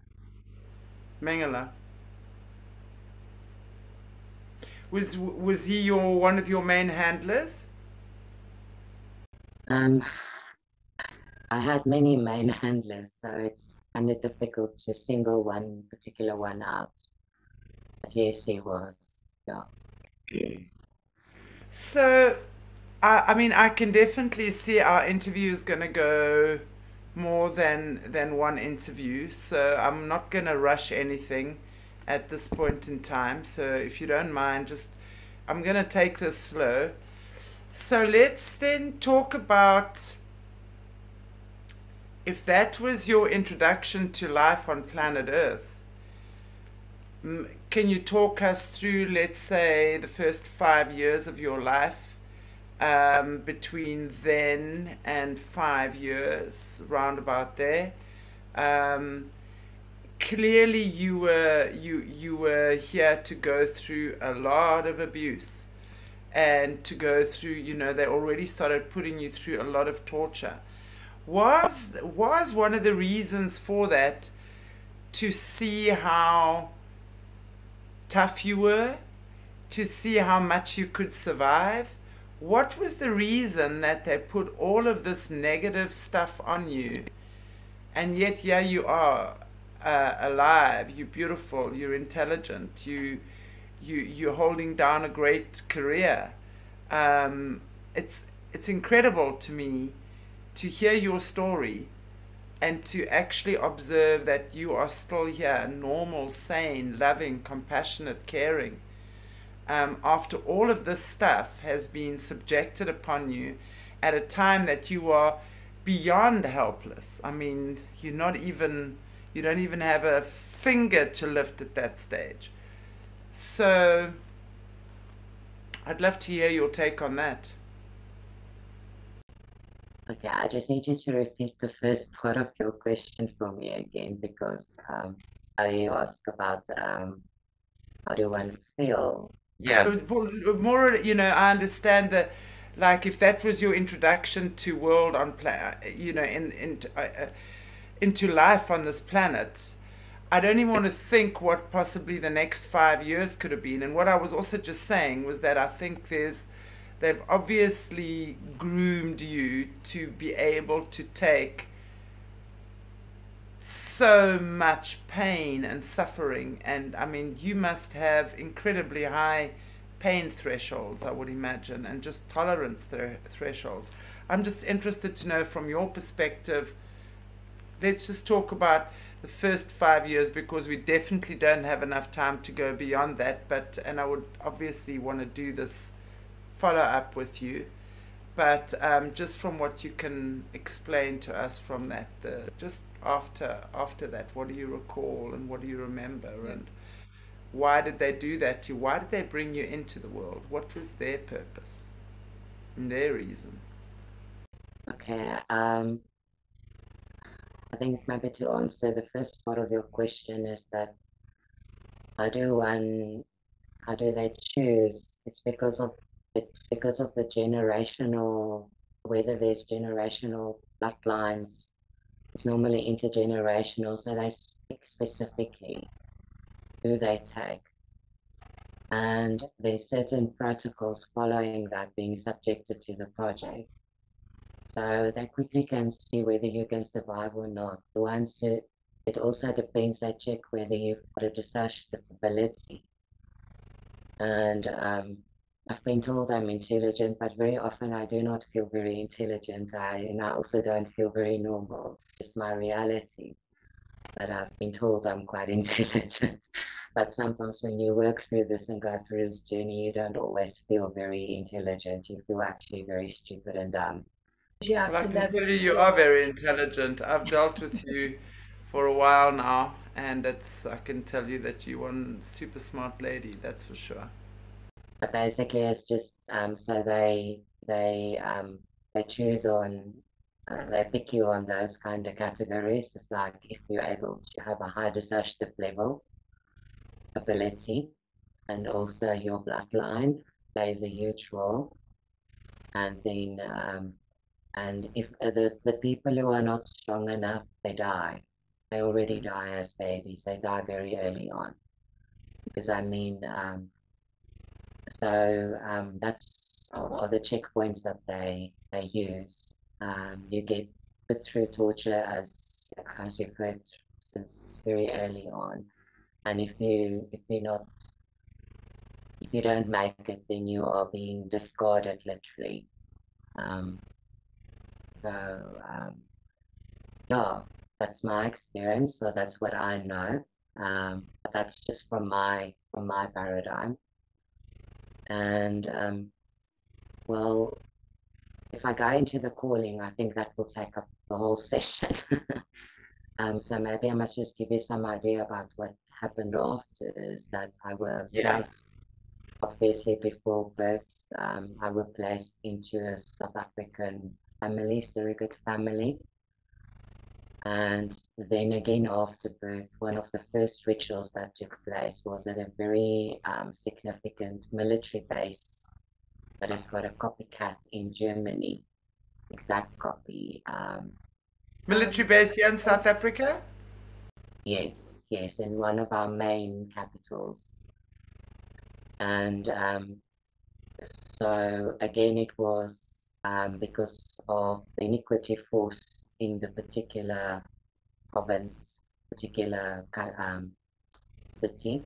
Was was he your one of your main handlers? Um, I had many main handlers, so it's kind of difficult to single one particular one out. But yes, he was. Yeah. So I, I mean, I can definitely see our interview is going to go more than than one interview. So I'm not going to rush anything at this point in time. So if you don't mind, just I'm going to take this slow. So let's then talk about if that was your introduction to life on planet Earth. Can you talk us through, let's say, the first five years of your life? um, between then and five years, round about there. Um, clearly, you were you you were here to go through a lot of abuse, and to go through. You know, they already started putting you through a lot of torture. Was was one of the reasons for that to see how tough you were, to see how much you could survive what was the reason that they put all of this negative stuff on you and yet here you are uh, alive. You're beautiful. You're intelligent. You you you're holding down a great career. Um, it's it's incredible to me to hear your story and to actually observe that you are still here normal sane loving compassionate caring um, after all of this stuff has been subjected upon you at a time that you are beyond helpless. I mean, you're not even, you don't even have a finger to lift at that stage. So, I'd love to hear your take on that. Okay, I just need you to repeat the first part of your question for me again because um, you asked about um, how do one feel yeah. more, you know, I understand that, like, if that was your introduction to world on planet, you know, in, in uh, uh, into life on this planet, I don't even want to think what possibly the next five years could have been. And what I was also just saying was that I think there's, they've obviously groomed you to be able to take so much pain and suffering and i mean you must have incredibly high pain thresholds, I would imagine, and just tolerance th- thresholds. I'm just interested to know from your perspective. Let's just talk about the first five years because we definitely don't have enough time to go beyond that. But and I would obviously want to do this follow up with you. But um, just from what you can explain to us from that, the just after after that, what do you recall and what do you remember yeah. and why did they do that to you? Why did they bring you into the world? What was their purpose and their reason? Okay. Um, I think maybe to answer the first part of your question is that how do one, how do they choose? It's because of it's because of the generational, whether there's generational bloodlines. It's normally intergenerational, so they speak specifically who they take. And there's certain protocols following that being subjected to the project. So they quickly can see whether you can survive or not. The ones who, it also depends, they check whether you've got a dissociative ability. And um, I've been told I'm intelligent, but very often I do not feel very intelligent. I, and I also don't feel very normal. It's just my reality that I've been told I'm quite intelligent. but sometimes when you work through this and go through this journey, you don't always feel very intelligent. You feel actually very stupid and dumb. You well, I can tell you, you are very intelligent. I've dealt with you for a while now, and it's I can tell you that you're one super smart lady. That's for sure. But basically, it's just um, so they they um, they choose on uh, they pick you on those kind of categories. It's like if you're able to have a high dissociative level ability, and also your bloodline plays a huge role. And then, um, and if uh, the, the people who are not strong enough, they die. They already die as babies. They die very early on. Because I mean, um, so um, that's all the checkpoints that they they use um, you get put through torture as as you've heard since very early on. And if you if you're not if you don't make it, then you are being discarded literally. Um, so um, yeah, that's my experience. So that's what I know. Um, but that's just from my from my paradigm. And um, well, if I go into the calling, I think that will take up the whole session. um, so maybe I must just give you some idea about what happened after is that I was yeah. placed, obviously before birth, um, I was placed into a South African family, surrogate family. And then again after birth, one of the first rituals that took place was at a very um, significant military base that has got a copycat in Germany, exact copy. Um, Military base here in South Africa? Yes, yes, in one of our main capitals. And um, so again, it was um, because of the iniquity force in the particular province, particular um, city.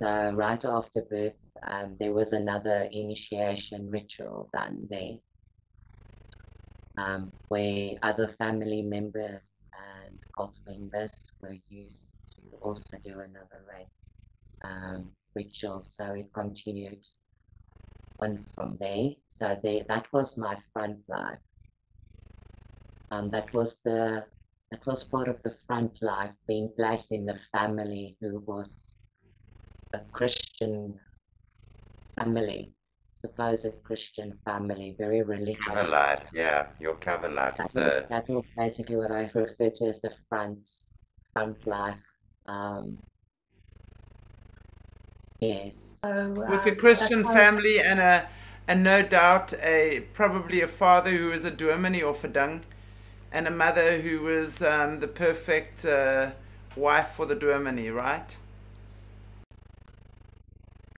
So right after birth, um, there was another initiation ritual done there um, where other family members and cult members were used to also do another rape um, ritual. So it continued on from there. So they, that was my front life. Um, that was the that was part of the front life being placed in the family who was a Christian family, supposed Christian family, very religious. Cover life, yeah, your cover life. That, so. that was basically what I refer to as the front front life. Um, yes. So, With a uh, Christian family and a and no doubt a probably a father who was a dominee or fadung, and a mother who was um, the perfect uh, wife for the dominee, right?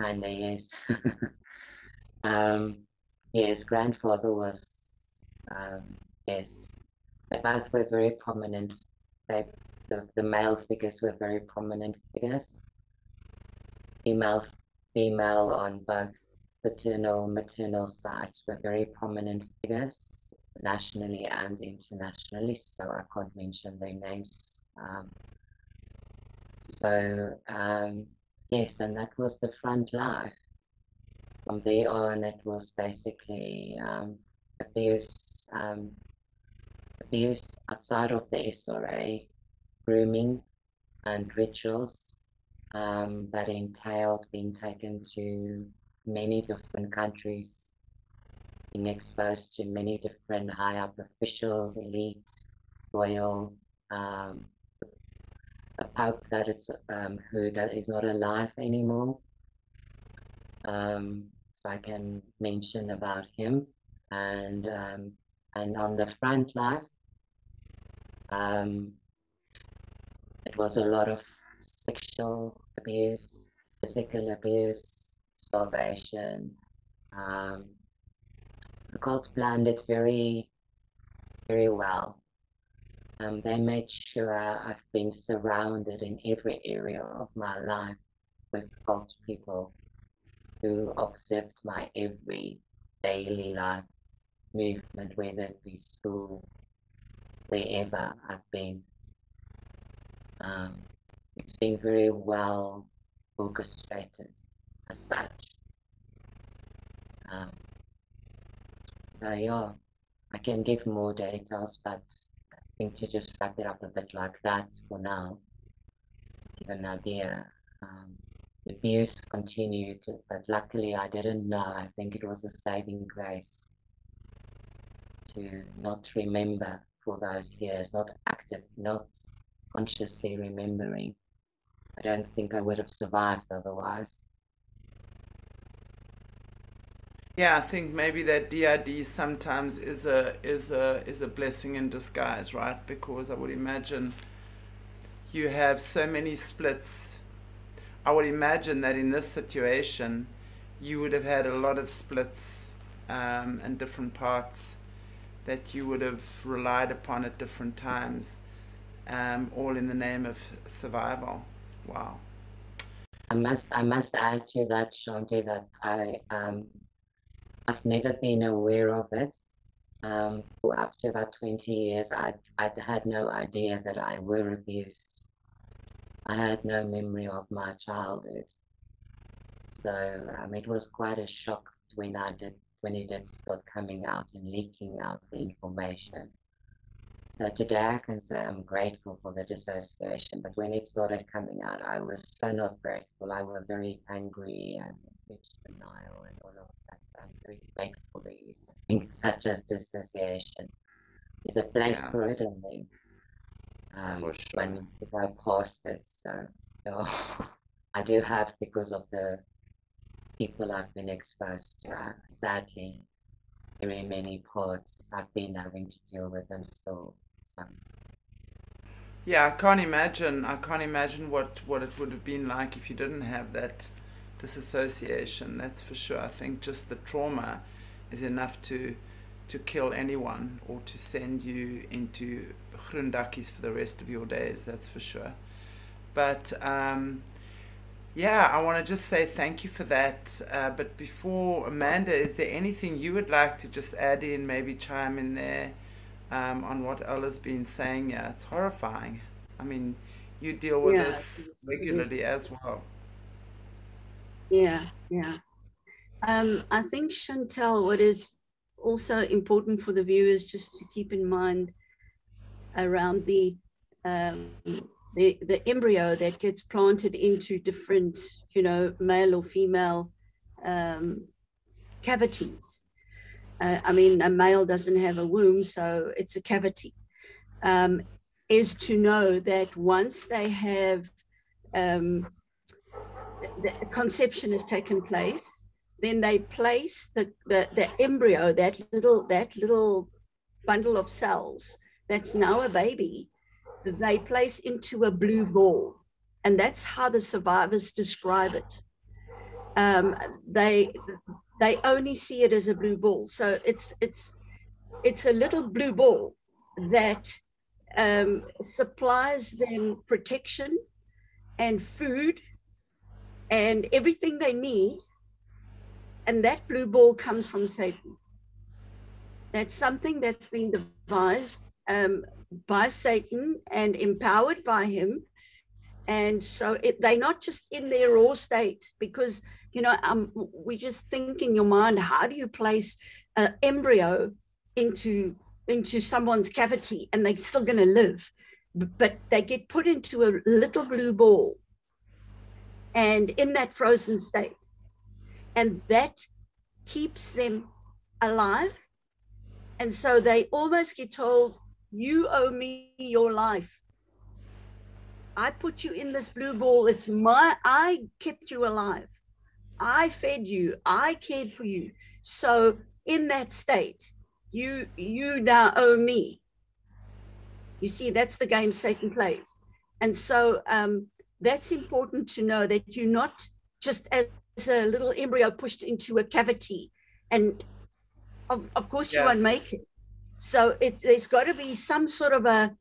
Kinda, yes. um, yes, grandfather was, um, yes, they both were very prominent. They, the, the male figures were very prominent figures. Female female on both paternal maternal sides were very prominent figures nationally and internationally, so I can't mention their names. Um, so um, yes, and that was the front life. From there on, it was basically um, abuse, um, abuse outside of the SRA, grooming and rituals um, that entailed being taken to many different countries, being exposed to many different high up officials, elite, royal, um, a pope that is um, who that is not alive anymore. Um, so I can mention about him, and um, and on the front life, um, it was a lot of sexual abuse, physical abuse, starvation. Um, the cult planned it very, very well. Um, they made sure I've been surrounded in every area of my life with cult people who observed my every daily life movement, whether it be school, wherever I've been. Um, it's been very well orchestrated as such. Um, so yeah, I can give more details, but I think to just wrap it up a bit like that for now, to give an idea. Um, the abuse continued, but luckily I didn't know. I think it was a saving grace to not remember for those years, not active, not consciously remembering. I don't think I would have survived otherwise. Yeah, I think maybe that DID sometimes is a is a is a blessing in disguise, right? Because I would imagine you have so many splits. I would imagine that in this situation, you would have had a lot of splits um, and different parts that you would have relied upon at different times, um, all in the name of survival. Wow. I must I must add to that, Shanti, that I um I've never been aware of it. Um, for up to about 20 years, I'd had no idea that I were abused. I had no memory of my childhood. So um, it was quite a shock when I did when it did start coming out and leaking out the information. So today I can say I'm grateful for the dissociation, but when it started coming out, I was so not grateful. I was very angry and denial and all of that. I'm very that you things such as dissociation. There's a place yeah. for it then um, sure. when I passed it. So, I do have because of the people I've been exposed to. Uh, sadly, very many parts I've been having to deal with and still yeah, I can't imagine. I can't imagine what what it would have been like if you didn't have that disassociation. That's for sure. I think just the trauma is enough to to kill anyone or to send you into groendakkies for the rest of your days. That's for sure. But um, yeah, I want to just say thank you for that. Uh, but before Amanda, is there anything you would like to just add in? Maybe chime in there um, on what Ella's been saying. Yeah, it's horrifying. I mean, you deal with yeah, this regularly as well. Yeah, yeah. Um, I think Chantel, what is also important for the viewers just to keep in mind around the um, the, the embryo that gets planted into different, you know, male or female um, cavities uh, I mean, a male doesn't have a womb, so it's a cavity, um, is to know that once they have um, the conception has taken place, then they place the, the, the embryo, that little that little bundle of cells that's now a baby, they place into a blue ball, and that's how the survivors describe it. Um, they they only see it as a blue ball. So it's it's it's a little blue ball that um, supplies them protection and food and everything they need. And that blue ball comes from Satan. That's something that's been devised um, by Satan and empowered by him. And so it, they're not just in their raw state because, you know, um, we just think in your mind, how do you place an embryo into into someone's cavity and they're still going to live? But they get put into a little blue ball and in that frozen state. And that keeps them alive. And so they almost get told, You owe me your life. I put you in this blue ball. It's my, I kept you alive. I fed you. I cared for you. So in that state, you you now owe me. You see, that's the game Satan plays. And so um, that's important to know that you're not just as a little embryo pushed into a cavity and of, of course yeah. you won't make it. So it's there's got to be some sort of a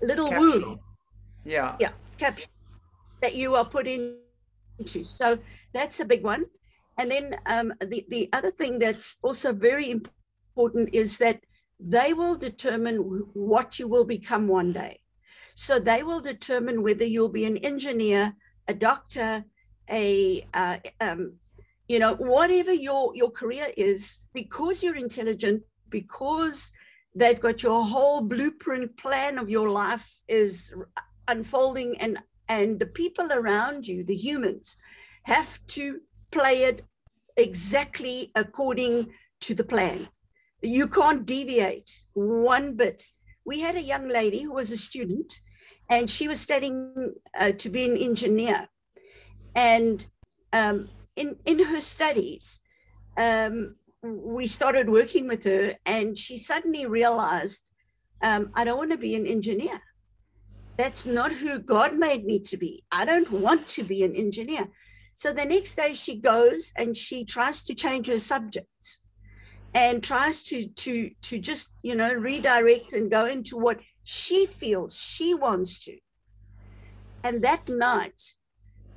little Capsule. womb yeah. Yeah capsule that you are put into. So that's a big one. And then um, the, the other thing that's also very important is that they will determine what you will become one day so they will determine whether you'll be an engineer, a doctor, a uh, um, you know whatever your your career is, because you're intelligent, because they've got your whole blueprint plan of your life is unfolding, and and the people around you, the humans, have to play it exactly according to the plan. You can't deviate one bit we had a young lady who was a student and she was studying uh, to be an engineer. And um, in, in her studies, um, we started working with her and she suddenly realized, um, I don't want to be an engineer. That's not who God made me to be. I don't want to be an engineer. So the next day she goes and she tries to change her subjects and tries to to to just you know redirect and go into what she feels she wants to. And that night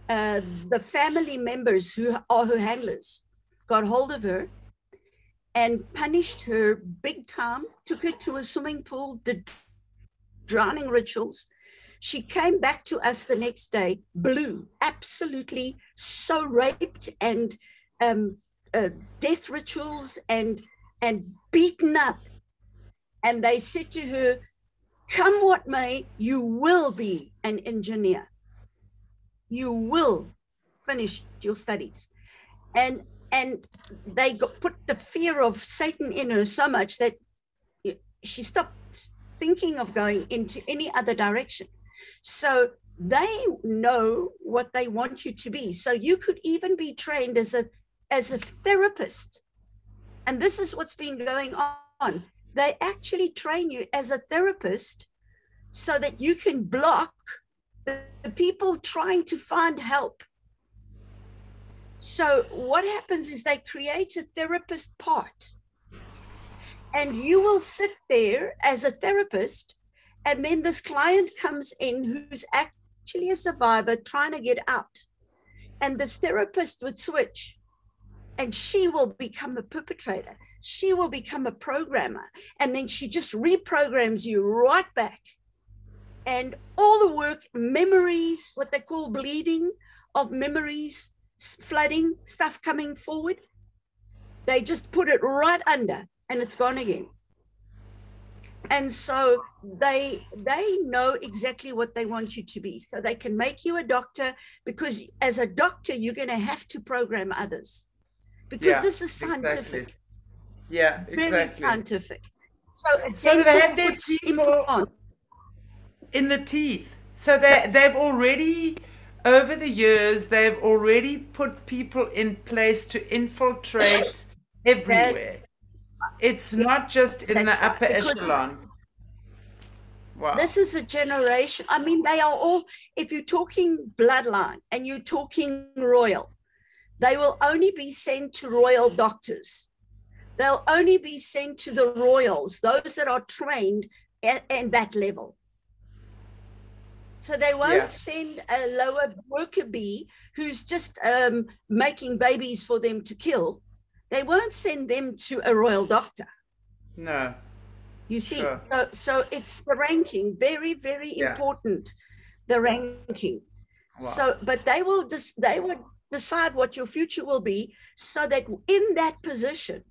uh, the family members who are her handlers got hold of her and punished her big time took her to a swimming pool did drowning rituals. She came back to us the next day blue absolutely so raped and um, uh, death rituals and and beaten up. And they said to her, Come what may, you will be an engineer. You will finish your studies. And and they got, put the fear of Satan in her so much that she stopped thinking of going into any other direction. So they know what they want you to be. So you could even be trained as a as a therapist. And this is what's been going on. They actually train you as a therapist so that you can block the, the people trying to find help. So what happens is they create a therapist part. And you will sit there as a therapist, and then this client comes in who's actually a survivor trying to get out. And this therapist would switch and she will become a perpetrator. She will become a programmer. And then she just reprograms you right back. And all the work, memories, what they call bleeding of memories, flooding, stuff coming forward, they just put it right under and it's gone again. And so they they know exactly what they want you to be. So they can make you a doctor because as a doctor, you're going to have to program others because yeah, this is scientific. Exactly. Yeah, exactly. Very scientific. So, so they have their people in the teeth. So they they've already over the years they've already put people in place to infiltrate everywhere. It's not just in the upper right. echelon. Wow. This is a generation. I mean, they are all, if you're talking bloodline and you're talking royal, they will only be sent to royal doctors. They'll only be sent to the royals, those that are trained at, at that level. So they won't Yeah. send a lower worker bee who's just um, making babies for them to kill. They won't send them to a royal doctor. No. You see, Sure. so, so it's the ranking, very, very Yeah. important, the ranking. Wow. So, but they will just, they would decide what your future will be so that in that position,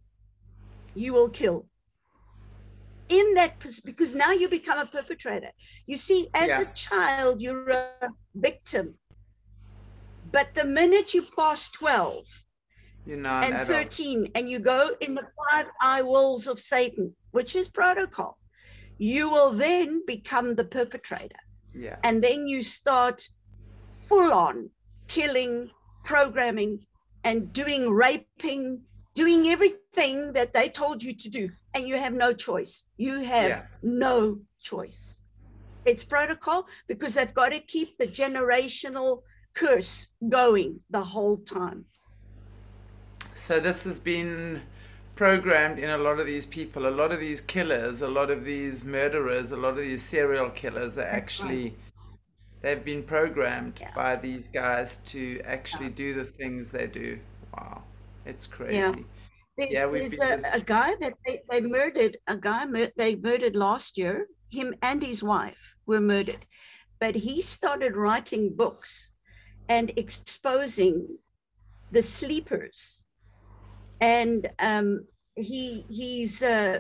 you will kill. In that, pos- because now you become a perpetrator. You see, as Yeah. a child, you're a victim. But the minute you pass 12 You're now an and adult. 13 and you go in the five eye walls of Satan, which is protocol, you will then become the perpetrator. Yeah. And then you start full on killing, programming, and doing raping, doing everything that they told you to do. And you have no choice. You have Yeah. no choice. It's protocol because they've got to keep the generational curse going the whole time. So this has been programmed in a lot of these people. A lot of these killers, a lot of these murderers, a lot of these serial killers are right. actually they've been programmed Yeah. by these guys to actually do the things they do. Wow. It's crazy. There's, Yeah, been a, a guy that they, they murdered, a guy mur- they murdered last year. Him and his wife were murdered. But he started writing books and exposing the sleepers. And um, he he's uh,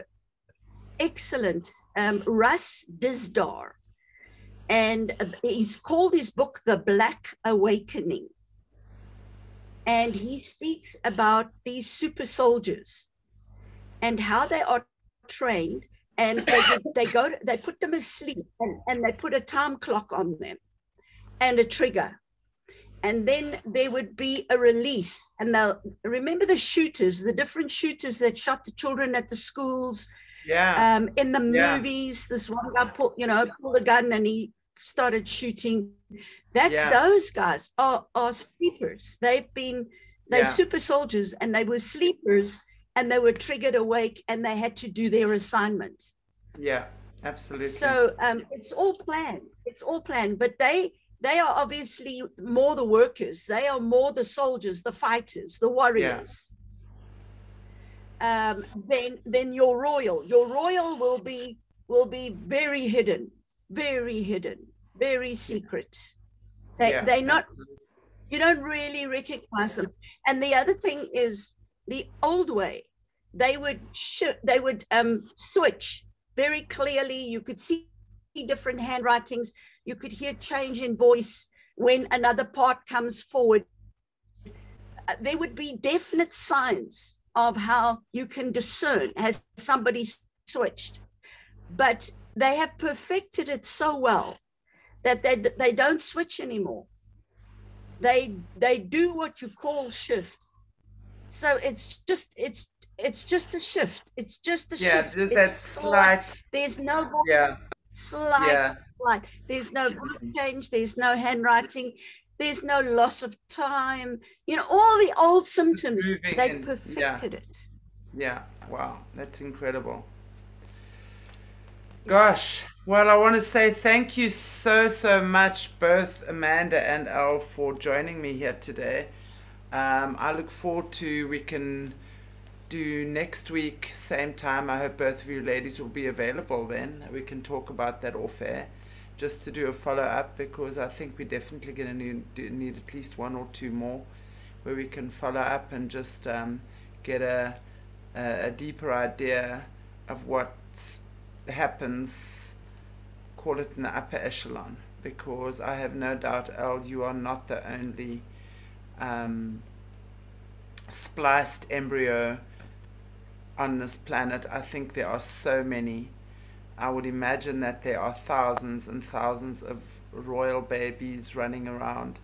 excellent. Um, Russ Dizdar. And he's called his book The Black Awakening. And he speaks about these super soldiers and how they are trained and they, they go to, they put them asleep and, and they put a time clock on them and a trigger. And then there would be a release. And they'll remember the shooters the different shooters that shot the children at the schools Yeah. um, in the Yeah. movies, this one guy pulled, you know, pulled a gun and he started shooting. That Yeah. those guys are are sleepers. They've been they're Yeah. super soldiers and they were sleepers and they were triggered awake and they had to do their assignment. yeah. Absolutely. So um, it's all planned. It's all planned, but they they are obviously more the workers. They are more the soldiers, the fighters, the warriors. Um, then then your royal, your royal will be will be very hidden, very hidden, very secret. They Yeah, they not you don't really recognize them. And the other thing is the old way, they would sh- they would um, switch very clearly. You could see different handwritings. You could hear change in voice when another part comes forward. Uh, there would be definite signs of how you can discern has somebody switched, but they have perfected it so well that they they don't switch anymore. They they do what you call shift. So it's just it's it's just a shift. It's just a Yeah, shift. It's that slight- slight there's no yeah. slight Yeah. slight. There's no change. There's no handwriting there's no loss of time you know all the old symptoms, they and- yeah. perfected it Yeah, wow, that's incredible. Gosh, well, I want to say thank you so, so much, both Amanda and Al, for joining me here today. Um, I look forward to we can do next week, same time. I hope both of you ladies will be available then. We can talk about that off air, just to do a follow up because I think we're definitely going to need, need at least one or two more where we can follow up and just um, get a, a, a deeper idea of what happens, call it in the upper echelon, because I have no doubt, Al, you are not the only um, spliced embryo on this planet. I think there are so many. I would imagine that there are thousands and thousands of royal babies running around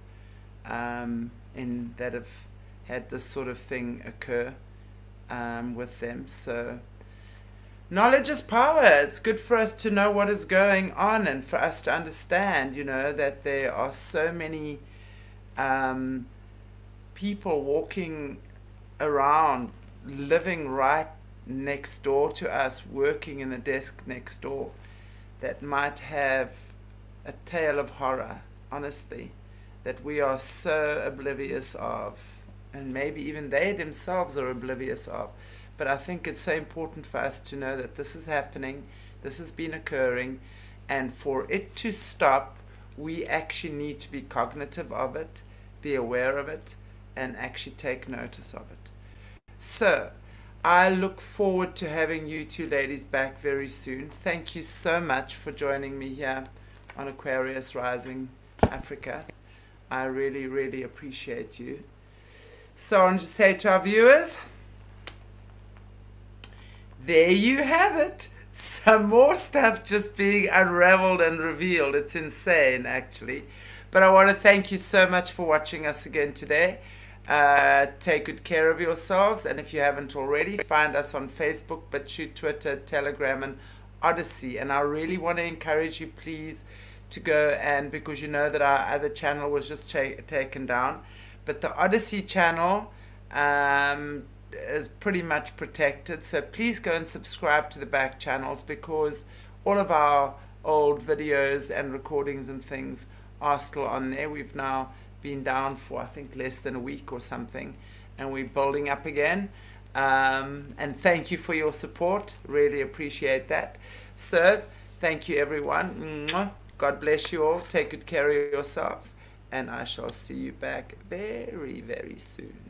um, in that have had this sort of thing occur um, with them. So knowledge is power. It's good for us to know what is going on and for us to understand, you know, that there are so many um, people walking around, living right next door to us, working in the desk next door, that might have a tale of horror, honestly, that we are so oblivious of, and maybe even they themselves are oblivious of. But I think it's so important for us to know that this is happening, this has been occurring, and for it to stop, we actually need to be cognitive of it, be aware of it, and actually take notice of it. So, I look forward to having you two ladies back very soon. Thank you so much for joining me here on Aquarius Rising Africa. I really, really appreciate you. So I want to say to our viewers, there you have it. Some more stuff just being unraveled and revealed. It's insane, actually. But I want to thank you so much for watching us again today. Uh, take good care of yourselves. And if you haven't already, find us on Facebook, but BitChute, Twitter, Telegram, and Odysee. And I really want to encourage you, please, to go and because you know that our other channel was just taken down. But the Odysee channel um, is pretty much protected. So please go and subscribe to the back channels because all of our old videos and recordings and things are still on there. We've now been down for I think less than a week or something, and we're building up again. Um, and thank you for your support. Really appreciate that. So, thank you everyone. God bless you all. Take good care of yourselves, and I shall see you back very, very soon.